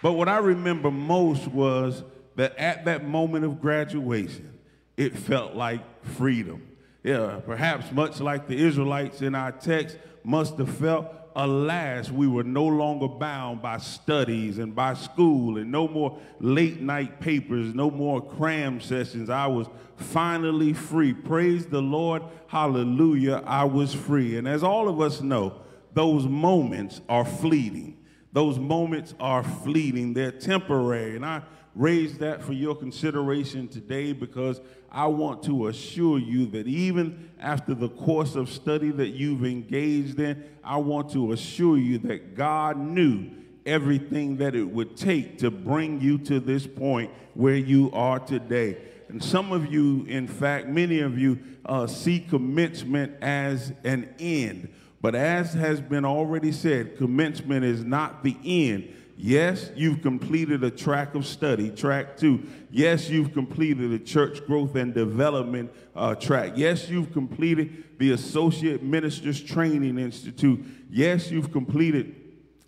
But what I remember most was that at that moment of graduation, it felt like freedom. Yeah, perhaps much like the Israelites in our text must have felt, alas, we were no longer bound by studies and by school and no more late night papers, no more cram sessions. I was finally free. Praise the Lord. Hallelujah. I was free. And as all of us know, those moments are fleeting. Those moments are fleeting, they're temporary. And I raise that for your consideration today because I want to assure you that even after the course of study that you've engaged in, I want to assure you that God knew everything that it would take to bring you to this point where you are today. And some of you, in fact, many of you, uh, see commencement as an end. But as has been already said, commencement is not the end. Yes, you've completed a track of study, track two. Yes, you've completed a church growth and development uh, track. Yes, you've completed the Associate Ministers Training Institute. Yes, you've completed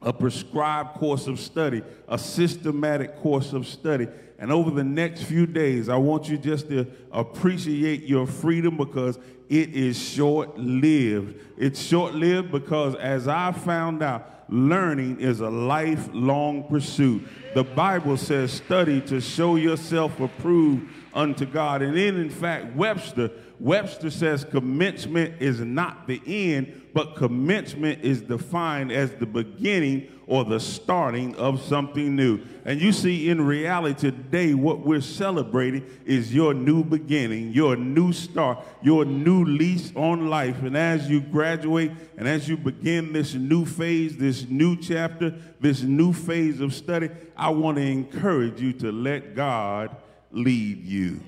a prescribed course of study, a systematic course of study. And over the next few days, I want you just to appreciate your freedom because it is short lived. It's short lived because, as I found out, learning is a lifelong pursuit. The Bible says, study to show yourself approved unto God. And then, in fact, Webster, Webster says commencement is not the end, but commencement is defined as the beginning or the starting of something new. And you see, in reality today, what we're celebrating is your new beginning, your new start, your new lease on life. And as you graduate and as you begin this new phase, this new chapter, this new phase of study, I want to encourage you to let God lead you.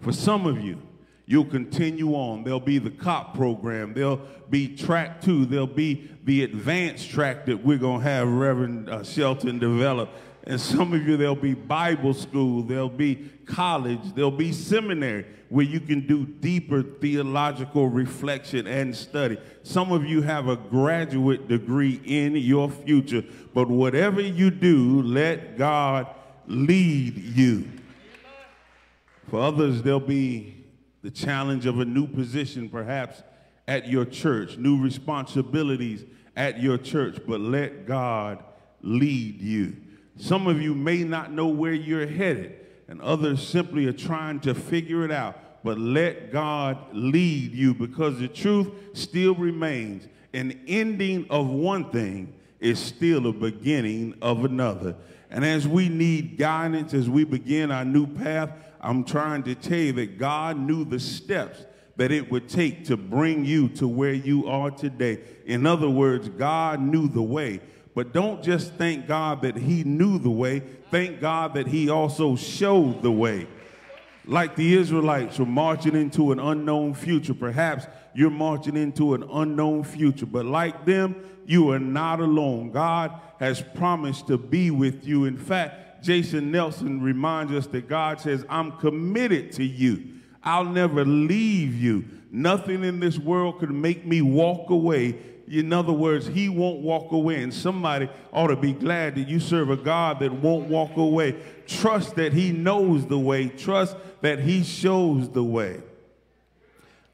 For some of you, you'll continue on. There'll be the COP program. There'll be track two. There'll be the advanced track that we're going to have Reverend uh, Shelton develop. And some of you, there'll be Bible school. There'll be college. There'll be seminary where you can do deeper theological reflection and study. Some of you have a graduate degree in your future. But whatever you do, let God lead you. For others, there'll be the challenge of a new position, perhaps at your church, new responsibilities at your church, but let God lead you. Some of you may not know where you're headed, and others simply are trying to figure it out. But let God lead you because the truth still remains. An ending of one thing is still a beginning of another. And as we need guidance, as we begin our new path, I'm trying to tell you that God knew the steps that it would take to bring you to where you are today. In other words, God knew the way. But don't just thank God that He knew the way, thank God that He also showed the way. Like the Israelites were marching into an unknown future, perhaps you're marching into an unknown future, but like them, you are not alone. God has promised to be with you. In fact, Jason Nelson reminds us that God says, I'm committed to you. I'll never leave you. Nothing in this world could make me walk away. In other words, he won't walk away. And somebody ought to be glad that you serve a God that won't walk away. Trust that he knows the way. Trust that he shows the way.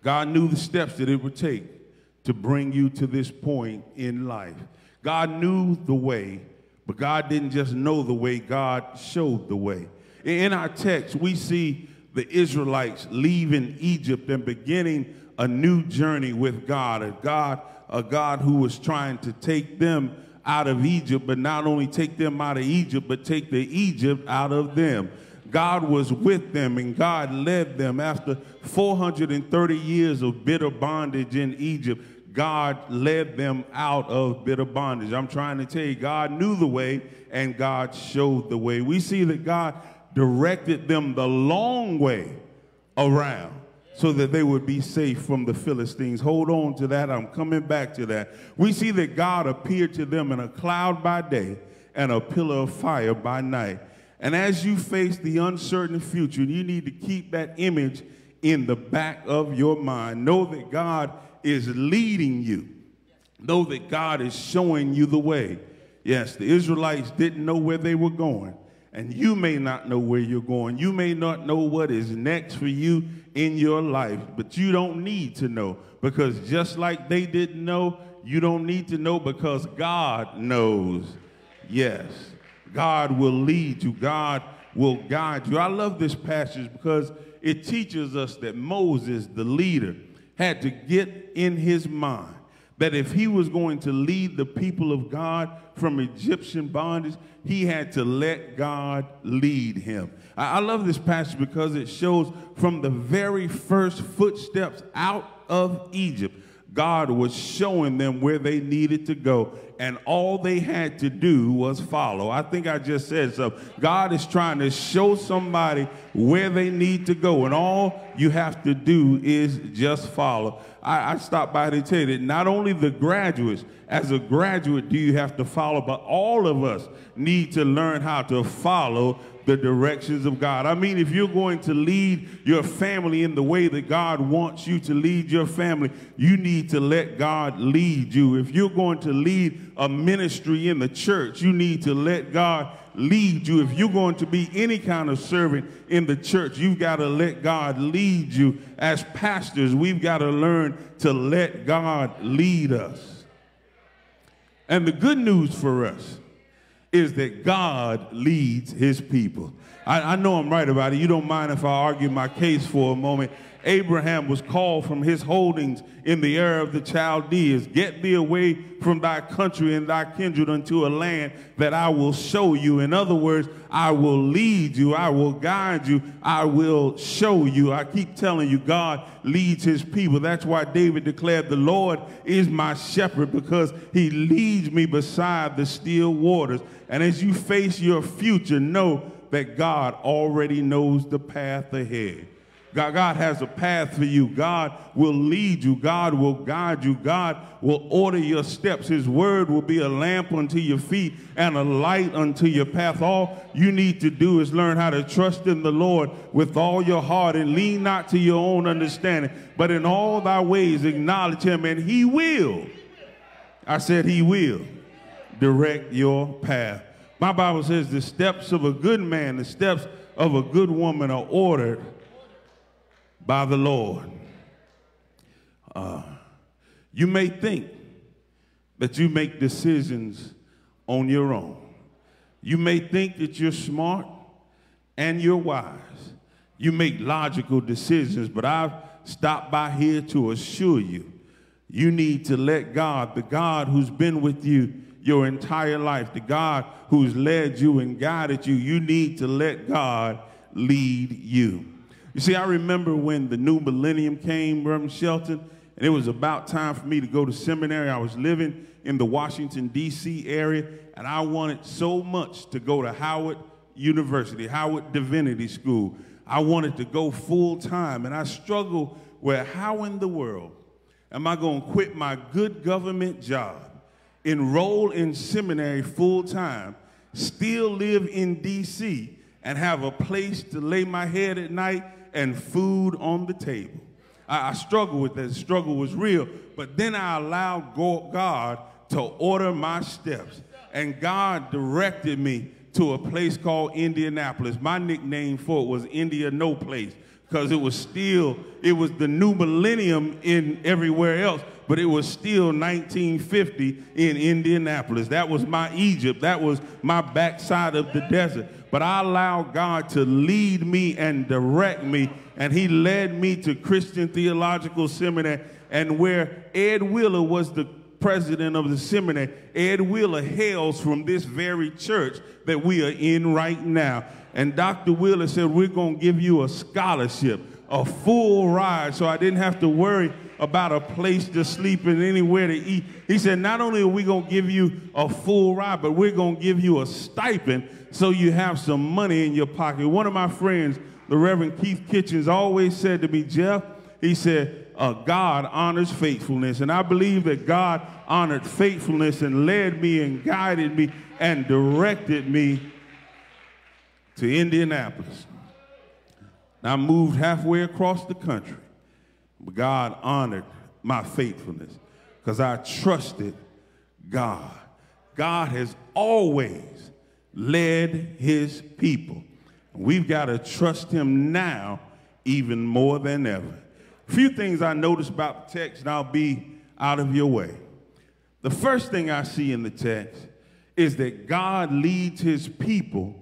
God knew the steps that it would take to bring you to this point in life. God knew the way but God didn't just know the way, God showed the way. In our text, we see the Israelites leaving Egypt and beginning a new journey with God, a God, a God who was trying to take them out of Egypt, but not only take them out of Egypt, but take the Egypt out of them. God was with them and God led them after 430 years of bitter bondage in Egypt. God led them out of bitter bondage. I'm trying to tell you, God knew the way and God showed the way. We see that God directed them the long way around so that they would be safe from the Philistines. Hold on to that. I'm coming back to that. We see that God appeared to them in a cloud by day and a pillar of fire by night. And as you face the uncertain future, you need to keep that image in the back of your mind. Know that God is leading you. Know that God is showing you the way. Yes, the Israelites didn't know where they were going, and you may not know where you're going. You may not know what is next for you in your life, but you don't need to know because just like they didn't know, you don't need to know because God knows. Yes, God will lead you, God will guide you. I love this passage because it teaches us that Moses, the leader, had to get in his mind that if he was going to lead the people of God from Egyptian bondage, he had to let God lead him. I, love this passage because it shows from the very first footsteps out of Egypt, God was showing them where they needed to go, and all they had to do was follow. I think I just said so. God is trying to show somebody where they need to go, and all you have to do is just follow. I, I stopped by to tell you that not only the graduates, as a graduate, do you have to follow, but all of us need to learn how to follow the directions of God. I mean, if you're going to lead your family in the way that God wants you to lead your family, you need to let God lead you. If you're going to lead a ministry in the church, you need to let God lead you. If you're going to be any kind of servant in the church, you've got to let God lead you. As pastors, we've got to learn to let God lead us. And the good news for us is that God leads his people. I, I, know I'm right about it. You don't mind if I argue my case for a moment. Abraham was called from his holdings in the Ur of the Chaldeans. Get thee away from thy country and thy kindred unto a land that I will show you. In other words, I will lead you, I will guide you, I will show you. I keep telling you, God leads his people. That's why David declared, The Lord is my shepherd because he leads me beside the still waters. And as you face your future, know that God already knows the path ahead. God, has a path for you. God will lead you. God will guide you. God will order your steps. His word will be a lamp unto your feet and a light unto your path. All you need to do is learn how to trust in the Lord with all your heart and lean not to your own understanding, but in all thy ways acknowledge him and he will. I said he will direct your path. My Bible says the steps of a good man, the steps of a good woman are ordered by the Lord. Uh, you may think that you make decisions on your own. You may think that you're smart and you're wise. You make logical decisions, but I've stopped by here to assure you you need to let God, the God who's been with you your entire life, the God who's led you and guided you, you need to let God lead you. You see, I remember when the new millennium came, Reverend Shelton, and it was about time for me to go to seminary. I was living in the Washington, D.C. area, and I wanted so much to go to Howard University, Howard Divinity School. I wanted to go full time, and I struggled with how in the world am I going to quit my good government job, enroll in seminary full time, still live in D.C., and have a place to lay my head at night and food on the table. I, I struggled with that. The struggle was real. But then I allowed God to order my steps. And God directed me to a place called Indianapolis. My nickname for it was India No Place because it was still, it was the new millennium in everywhere else, but it was still 1950 in Indianapolis. That was my Egypt. That was my backside of the desert. But I allowed God to lead me and direct me, and He led me to Christian Theological Seminary, and where Ed Wheeler was the president of the seminary, Ed Wheeler hails from this very church that we are in right now. And Dr. Wheeler said, We're going to give you a scholarship, a full ride, so I didn't have to worry about a place to sleep and anywhere to eat. He said, Not only are we going to give you a full ride, but we're going to give you a stipend so you have some money in your pocket. One of my friends, the Reverend Keith Kitchens, always said to me, Jeff, he said, uh, God honors faithfulness. And I believe that God honored faithfulness and led me and guided me and directed me to Indianapolis. And I moved halfway across the country, but God honored my faithfulness because I trusted God. God has always led his people. We've got to trust him now even more than ever. A few things I noticed about the text, and I'll be out of your way. The first thing I see in the text is that God leads his people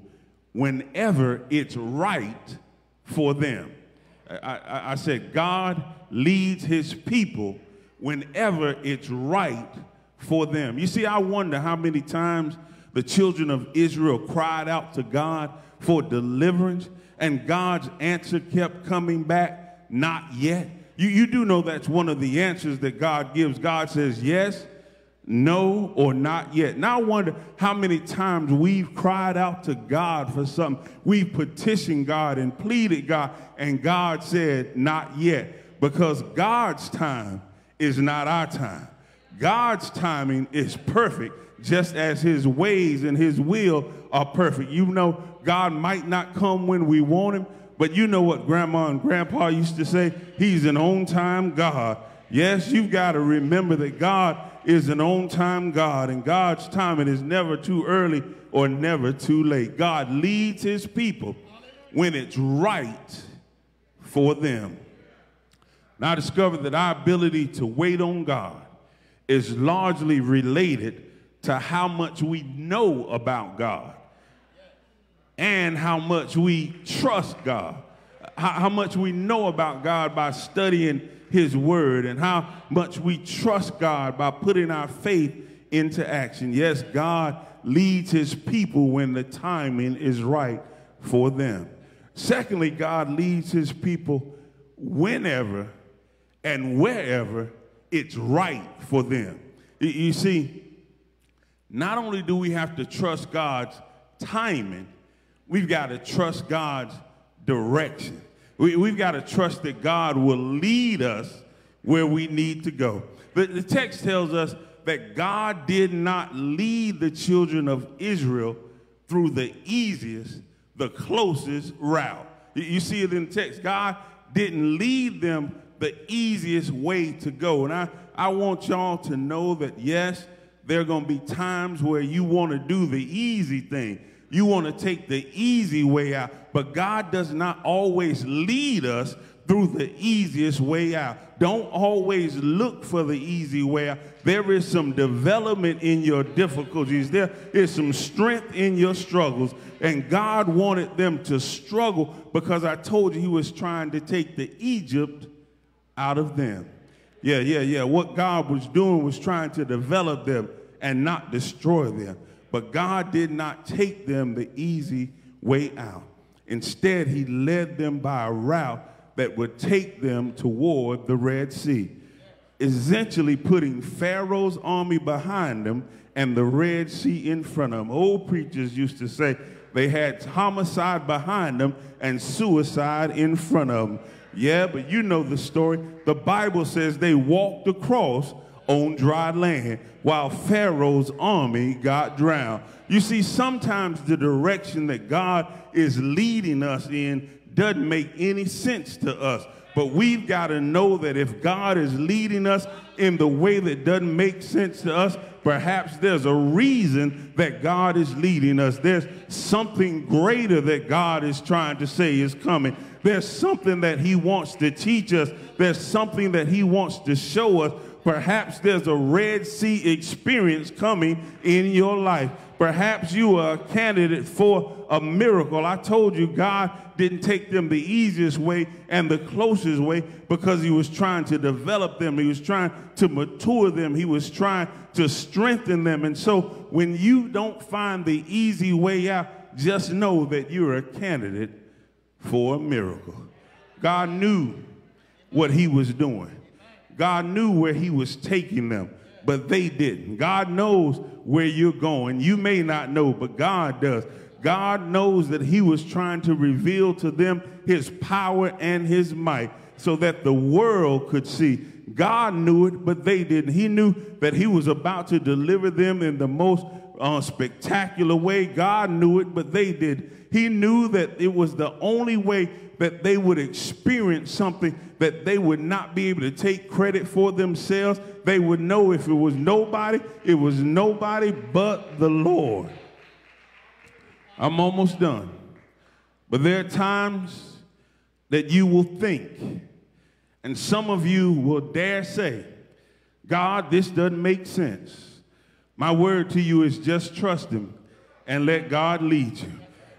whenever it's right for them. I, I, I, said, God leads his people whenever it's right for them. You see, I wonder how many times the children of Israel cried out to God for deliverance, and God's answer kept coming back, not yet. You, you do know that's one of the answers that God gives. God says yes, no, or not yet. Now I wonder how many times we've cried out to God for something. We've petitioned God and pleaded God, and God said, not yet. Because God's time is not our time. God's timing is perfect, just as his ways and his will are perfect. You know, God might not come when we want him, but you know what grandma and grandpa used to say? He's an on time God. Yes, you've got to remember that God is an on time God, and God's timing is never too early or never too late. God leads his people when it's right for them. Now, I discovered that our ability to wait on God is largely related to how much we know about God and how much we trust God. How, how, much we know about God by studying His Word, and how much we trust God by putting our faith into action. Yes, God leads His people when the timing is right for them. Secondly, God leads His people whenever and wherever it's right for them. You see, not only do we have to trust God's timing, we've got to trust God's direction. We, we've got to trust that God will lead us where we need to go. The, the text tells us that God did not lead the children of Israel through the easiest, the closest route. You see it in the text. God didn't lead them the easiest way to go. And I, I want y'all to know that, yes, there are going to be times where you want to do the easy thing. You want to take the easy way out. But God does not always lead us through the easiest way out. Don't always look for the easy way out. There is some development in your difficulties. There is some strength in your struggles. And God wanted them to struggle because I told you he was trying to take the Egypt out of them. Yeah, yeah, yeah. What God was doing was trying to develop them and not destroy them. But God did not take them the easy way out. Instead, he led them by a route that would take them toward the Red Sea, essentially putting Pharaoh's army behind them and the Red Sea in front of them. Old preachers used to say they had homicide behind them and suicide in front of them. Yeah, but you know the story. The Bible says they walked across on dry land while Pharaoh's army got drowned. You see, sometimes the direction that God is leading us in doesn't make any sense to us. But we've got to know that if God is leading us in the way that doesn't make sense to us, perhaps there's a reason that God is leading us. There's something greater that God is trying to say is coming. There's something that He wants to teach us. There's something that He wants to show us. Perhaps there's a Red Sea experience coming in your life. Perhaps you are a candidate for a miracle. I told you God didn't take them the easiest way and the closest way because he was trying to develop them. He was trying to mature them. He was trying to strengthen them. And so when you don't find the easy way out, just know that you're a candidate for a miracle. God knew what he was doing. God knew where he was taking them but they didn't. God knows where you're going. You may not know, but God does. God knows that he was trying to reveal to them his power and his might so that the world could see. God knew it, but they didn't. He knew that he was about to deliver them in the most uh, spectacular way. God knew it, but they did. He knew that it was the only way that they would experience something that they would not be able to take credit for themselves. They would know if it was nobody, it was nobody but the Lord. I'm almost done. But there are times that you will think, and some of you will dare say, God, this doesn't make sense. My word to you is just trust Him and let God lead you.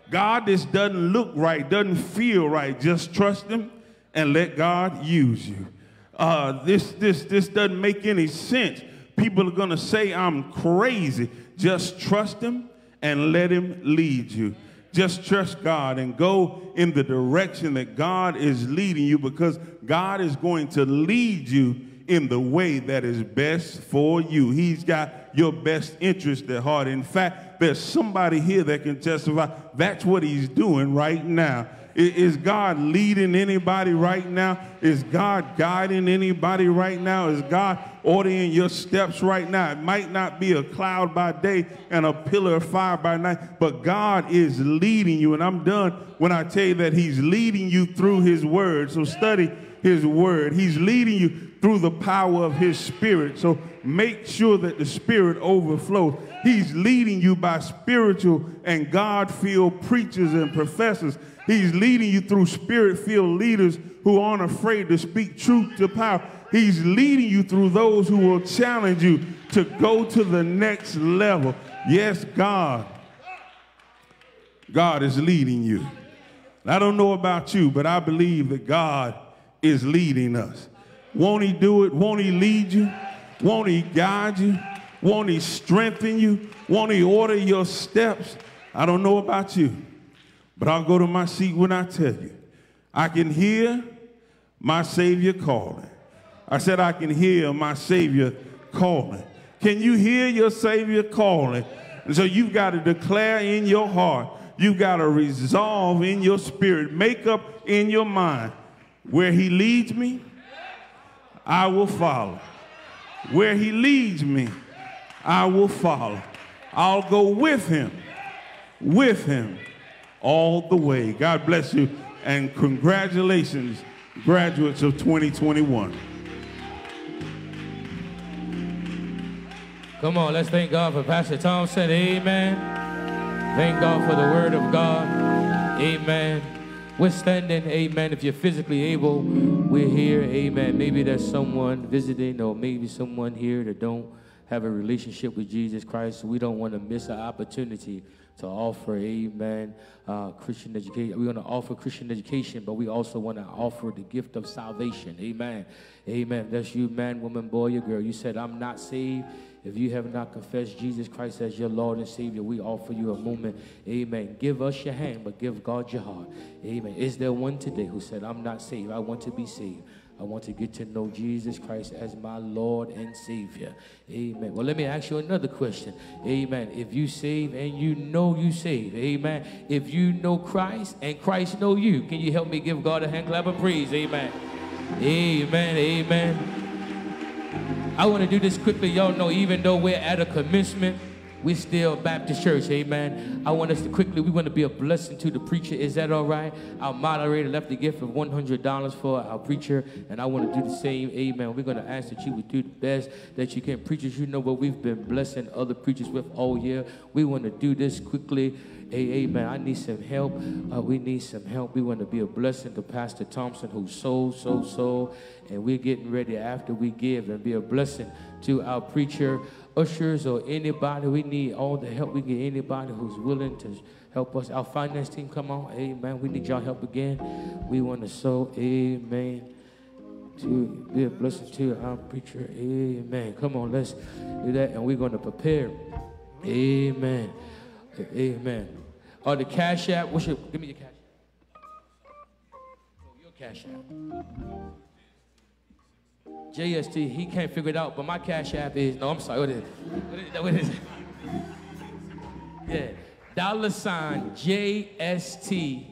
God, this doesn't look right, doesn't feel right. Just trust Him and let God use you. Uh, this, this, this doesn't make any sense. People are going to say I'm crazy. Just trust Him and let Him lead you. Just trust God and go in the direction that God is leading you because God is going to lead you in the way that is best for you. He's got your best interest at heart. In fact, there's somebody here that can testify that's what he's doing right now. Is God leading anybody right now? Is God guiding anybody right now? Is God ordering your steps right now? It might not be a cloud by day and a pillar of fire by night, but God is leading you. And I'm done when I tell you that He's leading you through His word. So study His word. He's leading you through the power of His Spirit. So make sure that the Spirit overflows. He's leading you by spiritual and God filled preachers and professors. He's leading you through spirit filled leaders who aren't afraid to speak truth to power. He's leading you through those who will challenge you to go to the next level. Yes, God. God is leading you. I don't know about you, but I believe that God is leading us. Won't He do it? Won't He lead you? Won't He guide you? Won't He strengthen you? Won't He order your steps? I don't know about you. But I'll go to my seat when I tell you. I can hear my Savior calling. I said, I can hear my Savior calling. Can you hear your Savior calling? And so you've got to declare in your heart, you've got to resolve in your spirit, make up in your mind where He leads me, I will follow. Where He leads me, I will follow. I'll go with Him, with Him all the way. God bless you and congratulations, graduates of 2021. Come on, let's thank God for Pastor Thompson. Amen. Thank God for the word of God. Amen. We're standing, amen. If you're physically able, we're here, amen. Maybe there's someone visiting, or maybe someone here that don't have a relationship with Jesus Christ. we don't want to miss an opportunity to offer, amen, uh, Christian education. We're going to offer Christian education, but we also want to offer the gift of salvation. Amen. Amen. That's you, man, woman, boy, or girl. You said, I'm not saved. If you have not confessed Jesus Christ as your Lord and Savior, we offer you a moment. Amen. Give us your hand, but give God your heart. Amen. Is there one today who said, I'm not saved? I want to be saved. I want to get to know Jesus Christ as my Lord and Savior. Amen. Well, let me ask you another question. Amen. If you save and you know you save, amen. If you know Christ and Christ know you, can you help me give God a hand clap of praise? Amen. Amen. Amen. I want to do this quickly. Y'all know, even though we're at a commencement, we're still Baptist Church, amen. I want us to quickly, we want to be a blessing to the preacher. Is that all right? Our moderator left a gift of $100 for our preacher, and I want to do the same, amen. We're going to ask that you would do the best that you can. Preachers, you know what we've been blessing other preachers with all year. We want to do this quickly. Amen. I need some help. Uh, we need some help. We want to be a blessing to Pastor Thompson, who's so, so, so. And we're getting ready after we give and be a blessing to our preacher ushers or anybody. We need all the help we get. Anybody who's willing to help us. Our finance team, come on. Amen. We need y'all help again. We want to sow. Amen. To be a blessing to our preacher. Amen. Come on, let's do that. And we're going to prepare. Amen. Amen. Or oh, the cash app. What's your, give me your cash app. Oh, your cash app. JST, he can't figure it out, but my Cash App is, no, I'm sorry, what is it? What is, what is it? Yeah, dollar sign JST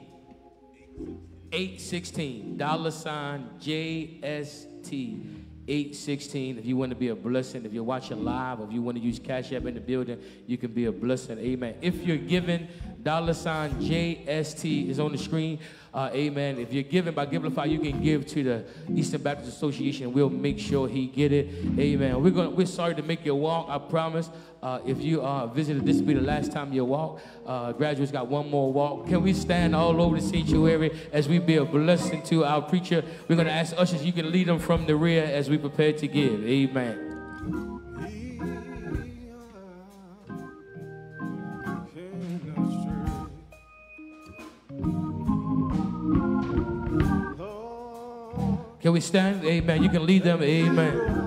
816. Dollar sign JST 816. If you want to be a blessing, if you're watching live, or if you want to use Cash App in the building, you can be a blessing. Amen. If you're giving, dollar sign JST is on the screen. Uh, amen. If you're giving by Givelify, you can give to the Eastern Baptist Association. We'll make sure he get it. Amen. We're going. We're sorry to make you walk. I promise. Uh, if you uh, visited, this will be the last time you walk. Uh, graduates got one more walk. Can we stand all over the sanctuary as we be a blessing to our preacher? We're going to ask ushers. You can lead them from the rear as we prepare to give. Amen. Can we stand? Amen. You can lead them. Amen.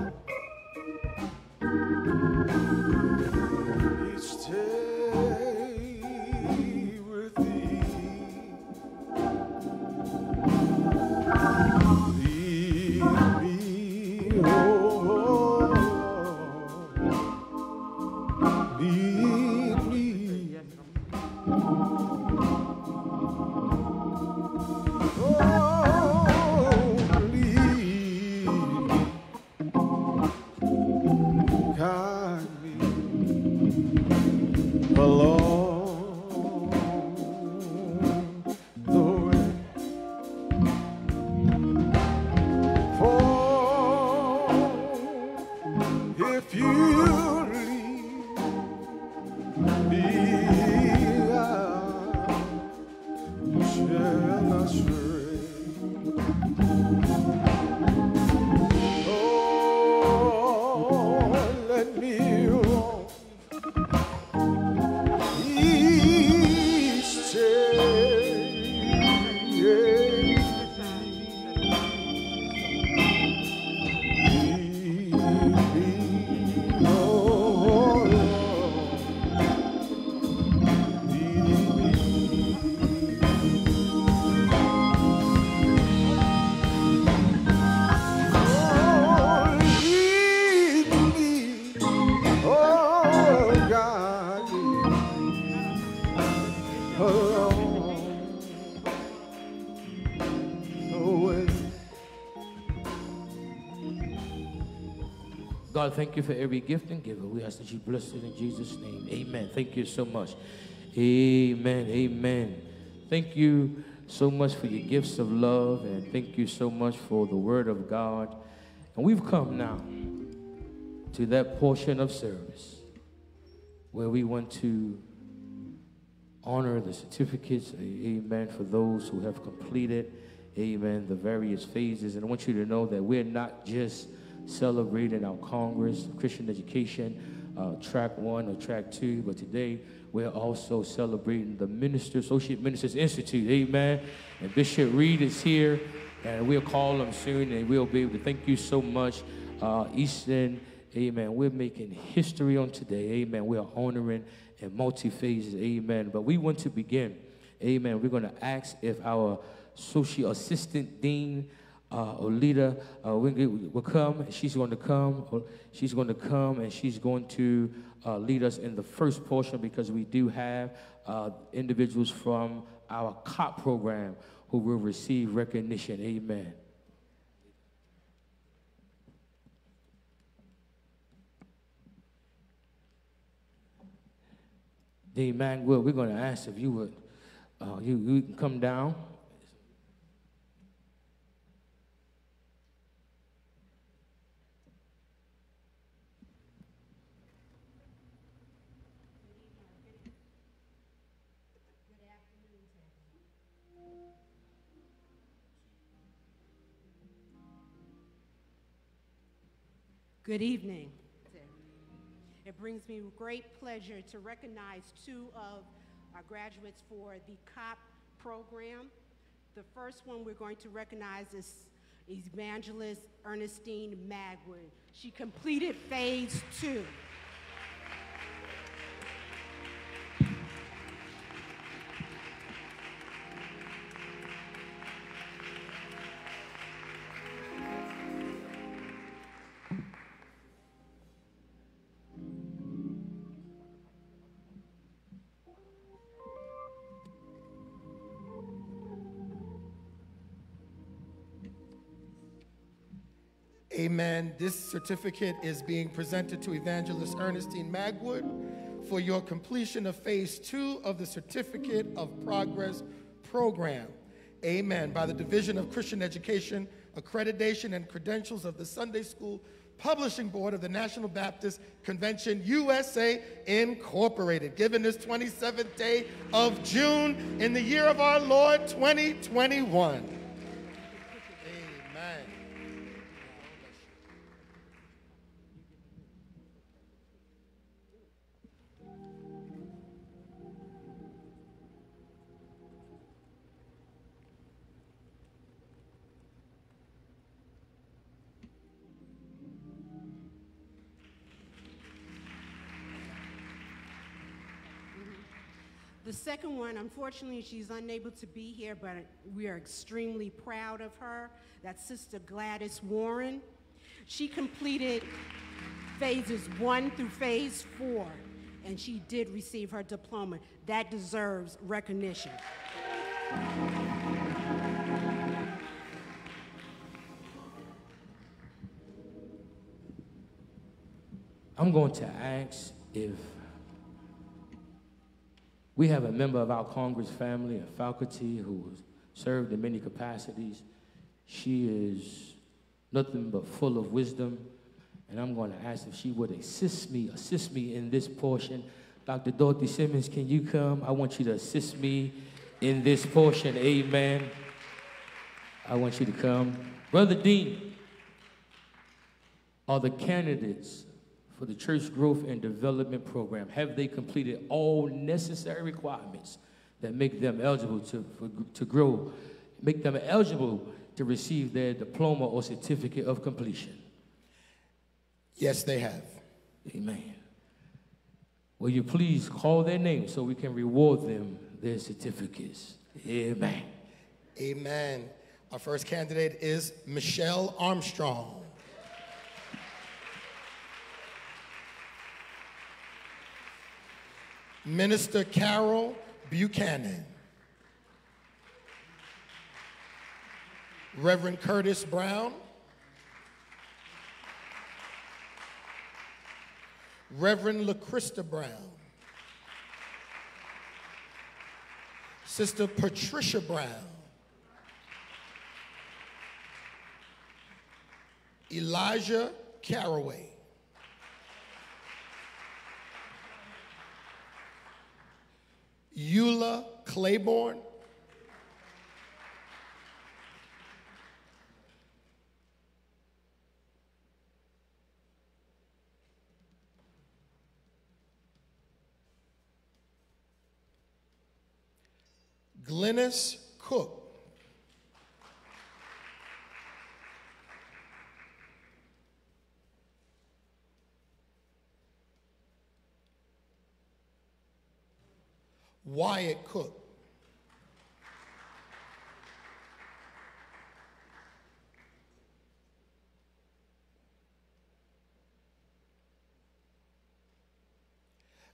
God, thank you for every gift and giver. We ask that you bless it in Jesus' name. Amen. Thank you so much. Amen. Amen. Thank you so much for your gifts of love, and thank you so much for the word of God. And we've come now to that portion of service where we want to honor the certificates, amen, for those who have completed, amen, the various phases. And I want you to know that we're not just celebrating our Congress, Christian education, uh, track one or track two, but today we're also celebrating the Minister, Associate Ministers Institute, amen. And Bishop Reed is here, and we'll call him soon, and we'll be able to thank you so much, uh, Easton. Amen. We're making history on today. Amen. We are honoring in multi phases. Amen. But we want to begin. Amen. We're going to ask if our social assistant dean uh, leader uh, will, will come. She's going to come. She's going to come and she's going to uh, lead us in the first portion because we do have uh, individuals from our COP program who will receive recognition. Amen. Dean Magwell, we're going to ask if you would, uh, you, you can come down. Good evening. It brings me great pleasure to recognize two of our graduates for the COP program. The first one we're going to recognize is Evangelist Ernestine Magwood. She completed phase two. Amen. This certificate is being presented to Evangelist Ernestine Magwood for your completion of phase two of the Certificate of Progress program. Amen. By the Division of Christian Education, Accreditation, and Credentials of the Sunday School Publishing Board of the National Baptist Convention USA Incorporated, given this 27th day of June in the year of our Lord 2021. Second one, unfortunately, she's unable to be here, but we are extremely proud of her. That's Sister Gladys Warren. She completed phases one through phase four, and she did receive her diploma. That deserves recognition. I'm going to ask if we have a member of our Congress family, a faculty who has served in many capacities. She is nothing but full of wisdom And I'm going to ask if she would assist me, assist me in this portion. Dr. Dorothy Simmons, can you come? I want you to assist me in this portion. Amen. I want you to come. Brother Dean, are the candidates for the Church Growth and Development Program, have they completed all necessary requirements that make them eligible to, for, to grow, make them eligible to receive their diploma or certificate of completion? Yes, they have. Amen. Will you please call their names so we can reward them their certificates? Amen. Amen. Our first candidate is Michelle Armstrong. Minister Carol Buchanan. Reverend Curtis Brown. Reverend LaChrista Brown. Sister Patricia Brown. Elijah Caraway. Eula Claiborne. Glennis Cook. Wyatt Cook.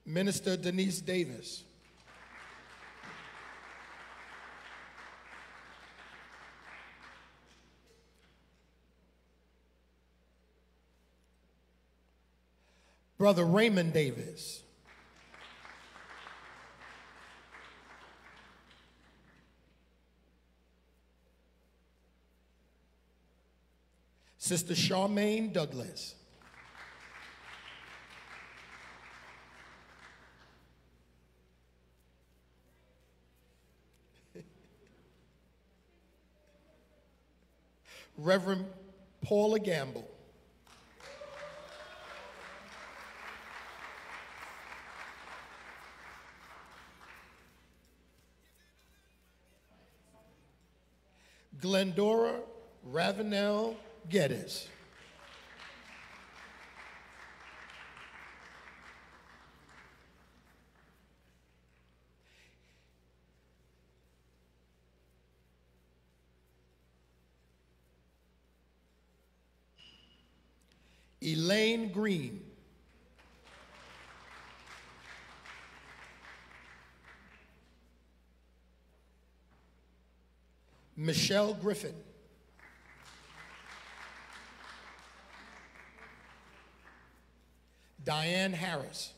Minister Denise Davis. Brother Raymond Davis. Sister Charmaine Douglas. <laughs> Reverend Paula Gamble. Glendora Ravenel Geddes. Elaine Green. Michelle Griffin. Diane Harris.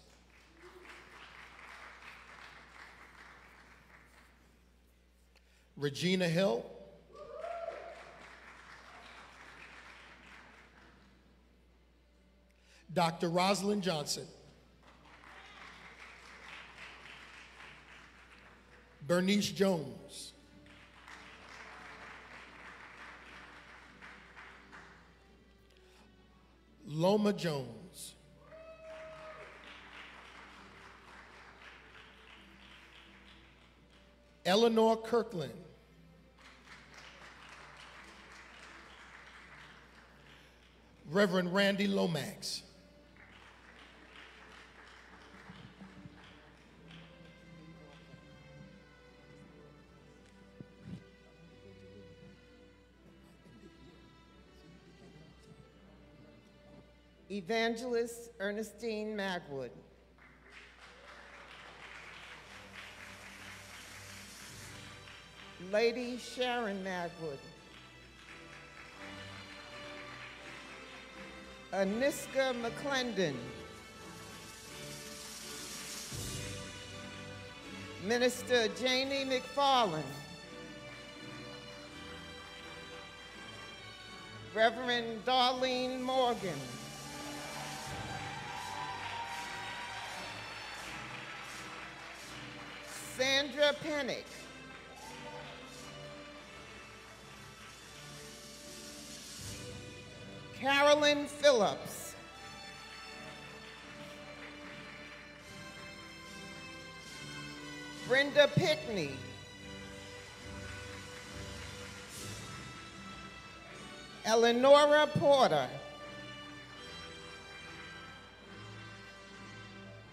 Regina Hill. Dr. Rosalind Johnson. Bernice Jones. Loma Jones. Eleanor Kirkland. Reverend Randy Lomax. Evangelist Ernestine Magwood. Lady Sharon Magwood, Aniska McClendon, Minister Janie McFarland, Reverend Darlene Morgan, Sandra Pennick, Carolyn Phillips. Brenda Pickney. Eleonora Porter.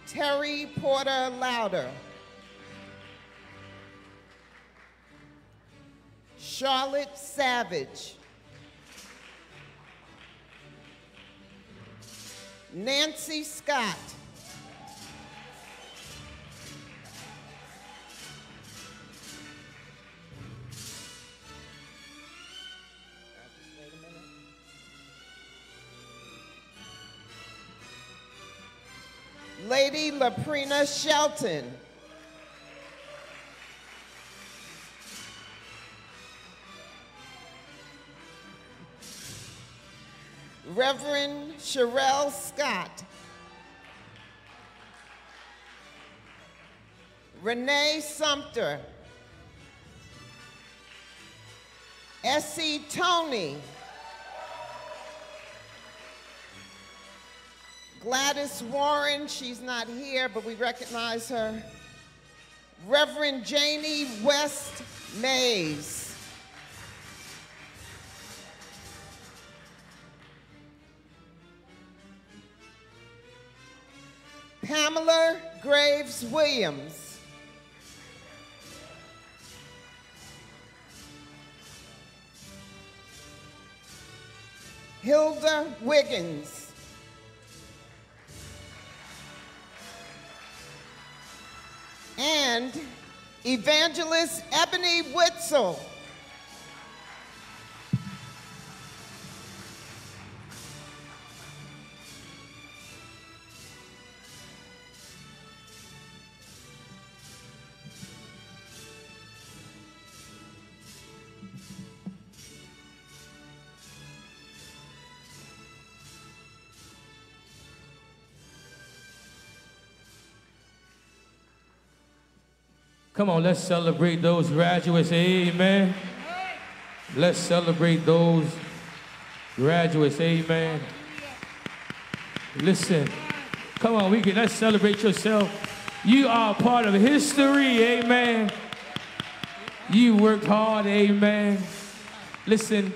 Terry Porter Louder. Charlotte Savage. Nancy Scott. Lady Laprina Shelton. Reverend Sherelle Scott. Renee Sumter. Essie Tony. Gladys Warren, she's not here, but we recognize her. Reverend Janie West Mays. Pamela Graves Williams. Hilda Wiggins. And Evangelist Ebony Witzel. Come on, let's celebrate those graduates. Amen. Let's celebrate those graduates. Amen. Listen, come on, we can let's celebrate yourself. You are part of history. Amen. You worked hard. Amen. Listen,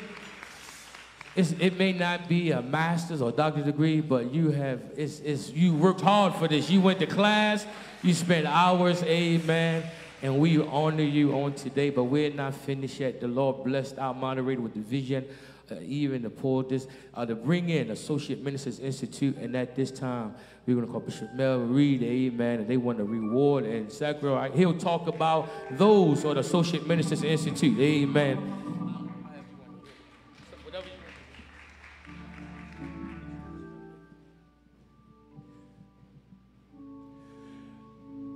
it may not be a master's or doctorate degree, but you have it's, it's you worked hard for this. You went to class, you spent hours, amen. And we honor you on today, but we're not finished yet. The Lord blessed our moderator with the vision, uh, even the this uh, to bring in Associate Ministers Institute. And at this time, we're going to call Bishop Mel Reed, amen. And they want to reward and sacrifice. He'll talk about those or the Associate Ministers Institute, amen.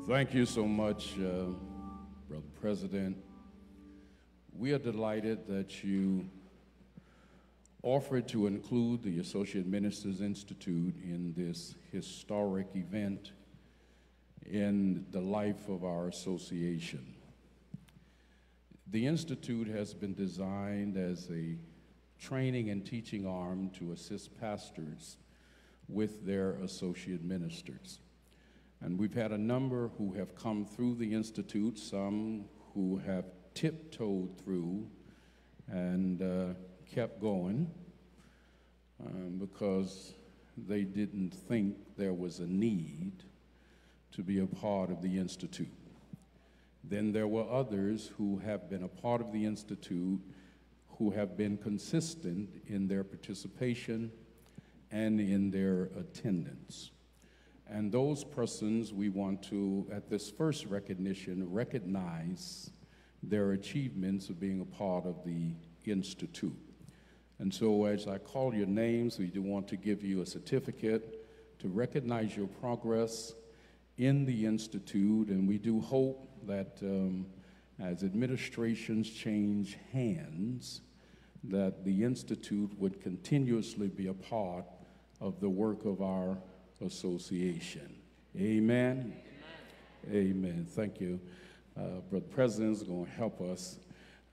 Thank you so much. Uh President. We are delighted that you offered to include the Associate Ministers Institute in this historic event in the life of our association. The Institute has been designed as a training and teaching arm to assist pastors with their associate ministers. And we've had a number who have come through the Institute, some who have tiptoed through and uh, kept going um, because they didn't think there was a need to be a part of the Institute. Then there were others who have been a part of the Institute who have been consistent in their participation and in their attendance. And those persons we want to, at this first recognition, recognize their achievements of being a part of the Institute. And so as I call your names, we do want to give you a certificate to recognize your progress in the Institute, and we do hope that um, as administrations change hands, that the Institute would continuously be a part of the work of our Association. Amen. Amen. Amen. Thank you. uh, Brother President is going to help us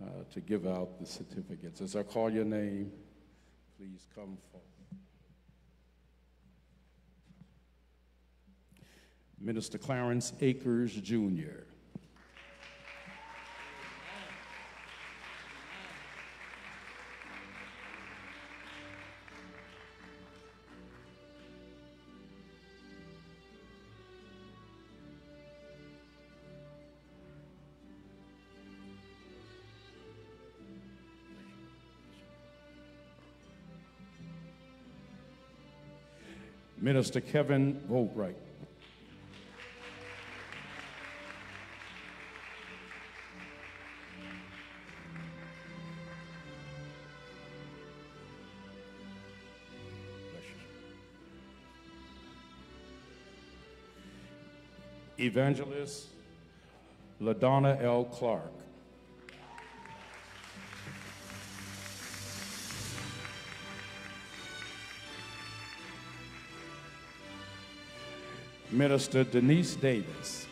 uh, to give out the certificates. As I call your name, please come forward. Minister Clarence Akers Jr. Minister Kevin Votright. Evangelist LaDonna L. Clark. Minister Denise Davis.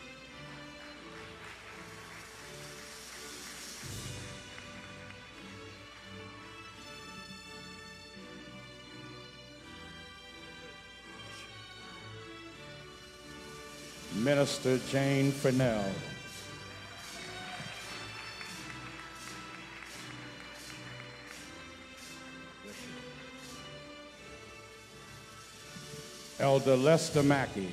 Minister Jane Fennell. Elder Lester Mackey.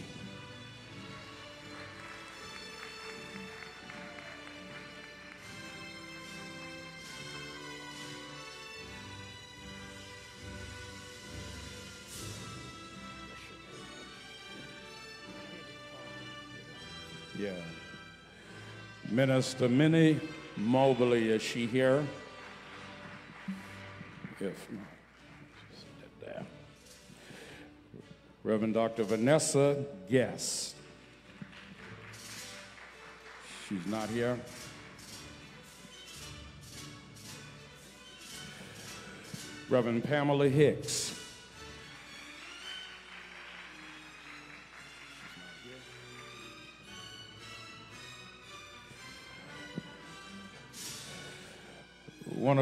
Minister Minnie Mobley, is she here? If there. Reverend Dr. Vanessa Guest. She's not here. Reverend Pamela Hicks.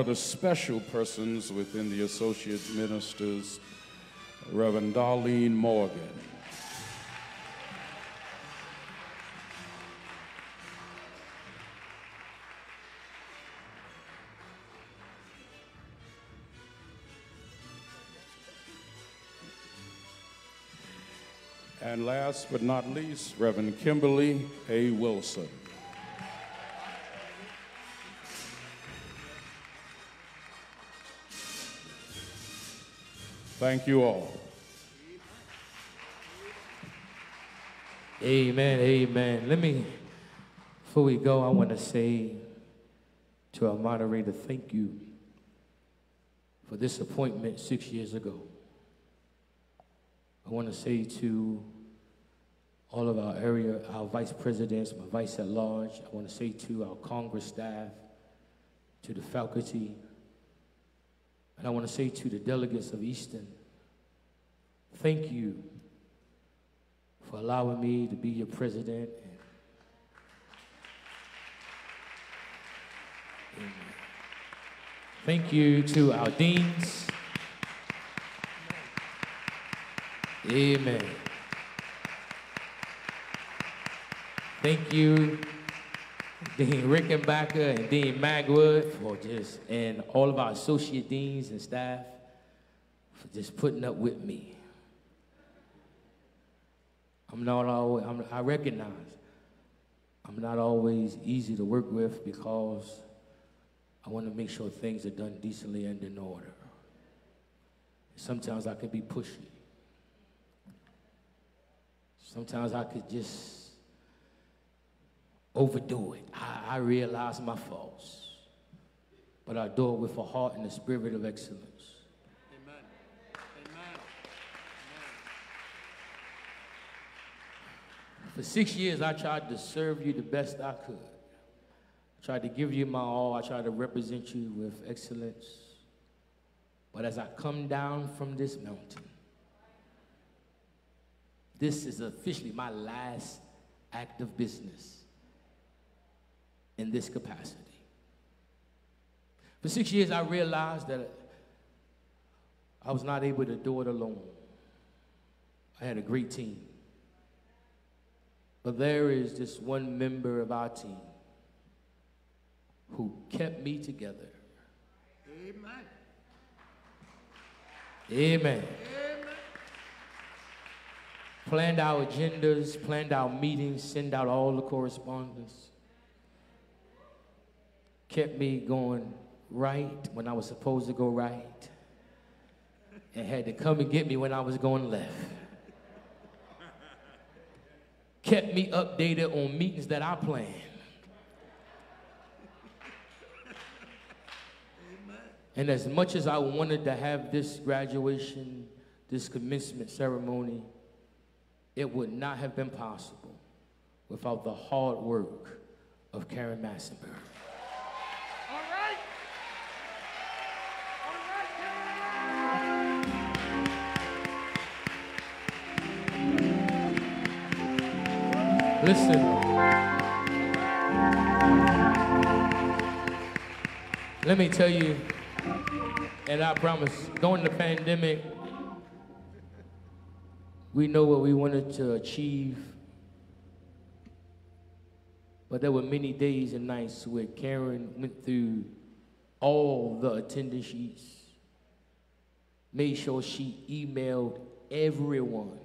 Of the special persons within the associate ministers, Reverend Darlene Morgan. And last but not least, Reverend Kimberly A. Wilson. Thank you all. Amen, amen. Let me, before we go, I want to say to our moderator, thank you for this appointment six years ago. I want to say to all of our area, our vice presidents, my vice at large, I want to say to our Congress staff, to the faculty, and I want to say to the delegates of Eastern, thank you for allowing me to be your president. And thank you to our deans. Amen. Thank you, Dean Rickenbacker and Dean Magwood for just, and all of our associate deans and staff for just putting up with me. I'm not always, I'm, I recognize I'm not always easy to work with because I want to make sure things are done decently and in order. Sometimes I can be pushy. Sometimes I could just overdo it. I, I realize my faults, but I do it with a heart and a spirit of excellence. Amen. Amen. For six years, I tried to serve you the best I could. I tried to give you my all. I tried to represent you with excellence. But as I come down from this mountain, this is officially my last act of business. In this capacity. For six years, I realized that I was not able to do it alone. I had a great team. But there is this one member of our team who kept me together. Amen. Amen. Planned our agendas, planned our meetings, send out all the correspondence. Kept me going right when I was supposed to go right. And had to come and get me when I was going left. Kept me updated on meetings that I planned. And as much as I wanted to have this graduation, this commencement ceremony, it would not have been possible without the hard work of Karen Massenberg. Listen. Let me tell you, and I promise, during the pandemic, we know what we wanted to achieve. But there were many days and nights where Karen went through all the attendance sheets, made sure she emailed everyone,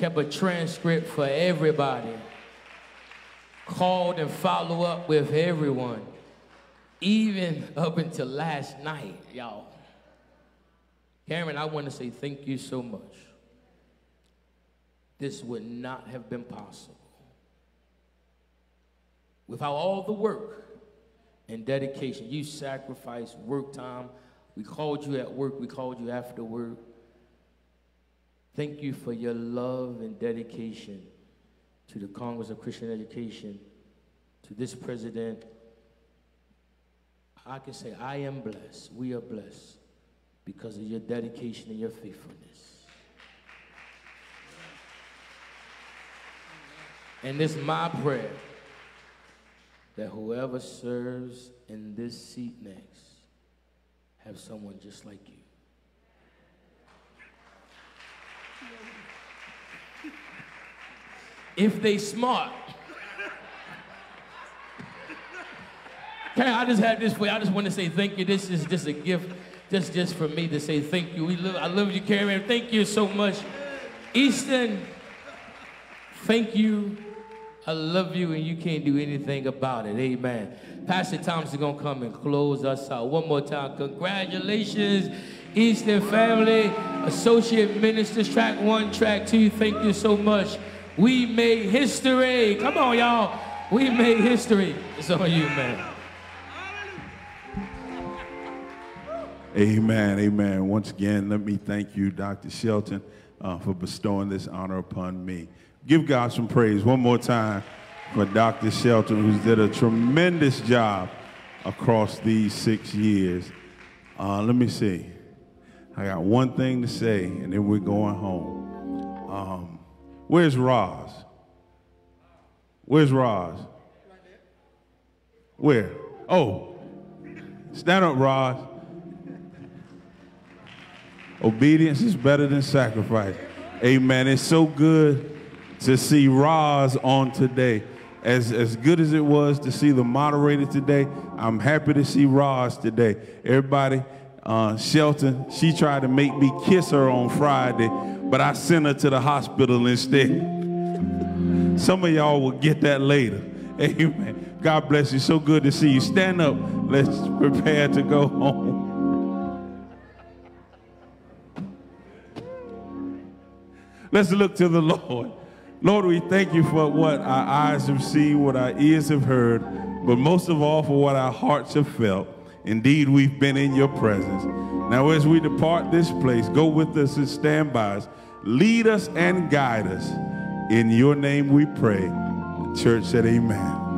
kept a transcript for everybody, called and followed up with everyone, even up until last night, y'all. Karen, I want to say thank you so much. This would not have been possible without all the work and dedication. You sacrificed work time. We called you at work, we called you after work. Thank you for your love and dedication to the Congress of Christian Education, to this president. I can say, I am blessed. We are blessed because of your dedication and your faithfulness. And it's my prayer that whoever serves in this seat next have someone just like you. If they smart. Okay, I just have this for you. I just want to say thank you. This is just a gift, just just for me to say thank you. We love, I love you, Karen. Thank you so much. Eastern, thank you. I love you, and you can't do anything about it. Amen. Pastor Thomas is going to come and close us out. One more time. Congratulations, Eastern family, associate ministers, track one, track two. Thank you so much. We made history. Come on, y'all. We made history. It's on you, man. Amen, amen. Once again, let me thank you, Dr. Shelton, uh, for bestowing this honor upon me. Give God some praise one more time for Dr. Shelton, who's did a tremendous job across these six years. Uh, let me see. I got one thing to say, and then we're going home. Um, where's Roz? Where's Roz? Where? Oh, stand up, Roz. Obedience is better than sacrifice. Amen. It's so good to see Roz on today. As, as good as it was to see the moderator today, I'm happy to see Roz today. Everybody, uh, Shelton, she tried to make me kiss her on Friday, but I sent her to the hospital instead. Some of y'all will get that later. <laughs> Amen. God bless you. So good to see you. Stand up. Let's prepare to go home. Let's look to the Lord. Lord, we thank you for what our eyes have seen, what our ears have heard, but most of all for what our hearts have felt. Indeed, we've been in your presence. Now, as we depart this place, go with us and stand by us. Lead us and guide us. In your name we pray. The church said, Amen.